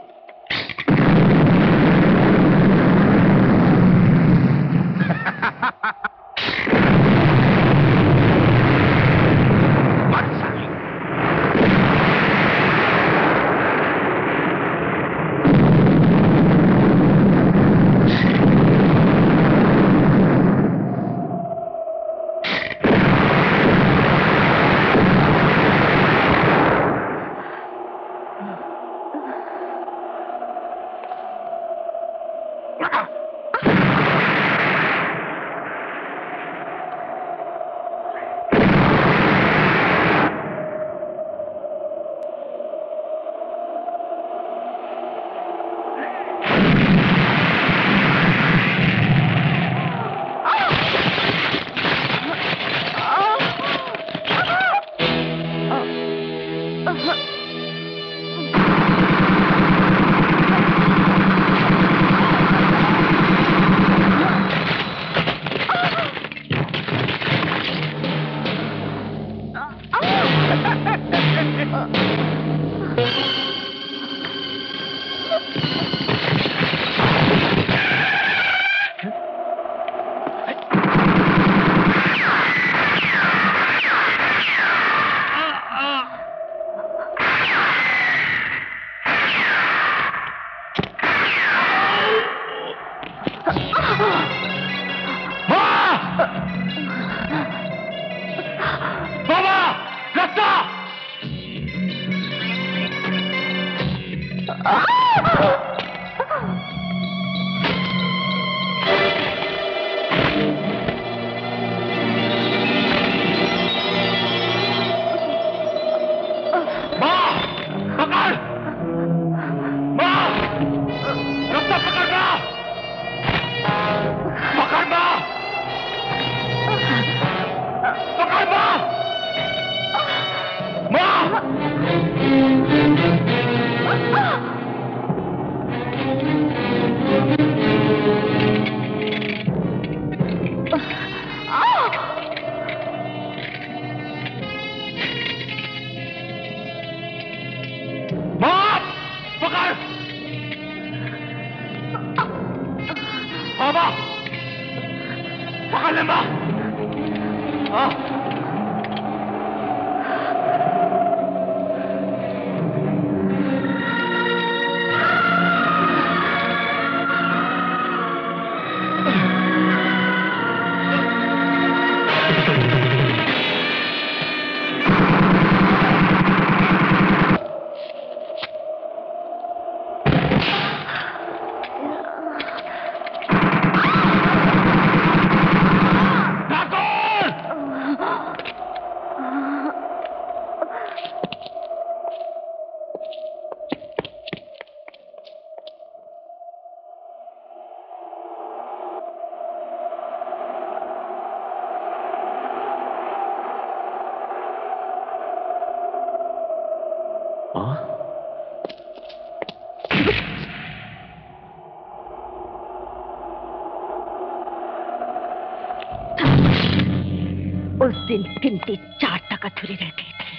गिनती चार तक अधूरी रह गई थी।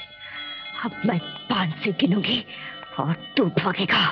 अब मैं पाँच से गिनूँगी और तू भागेगा।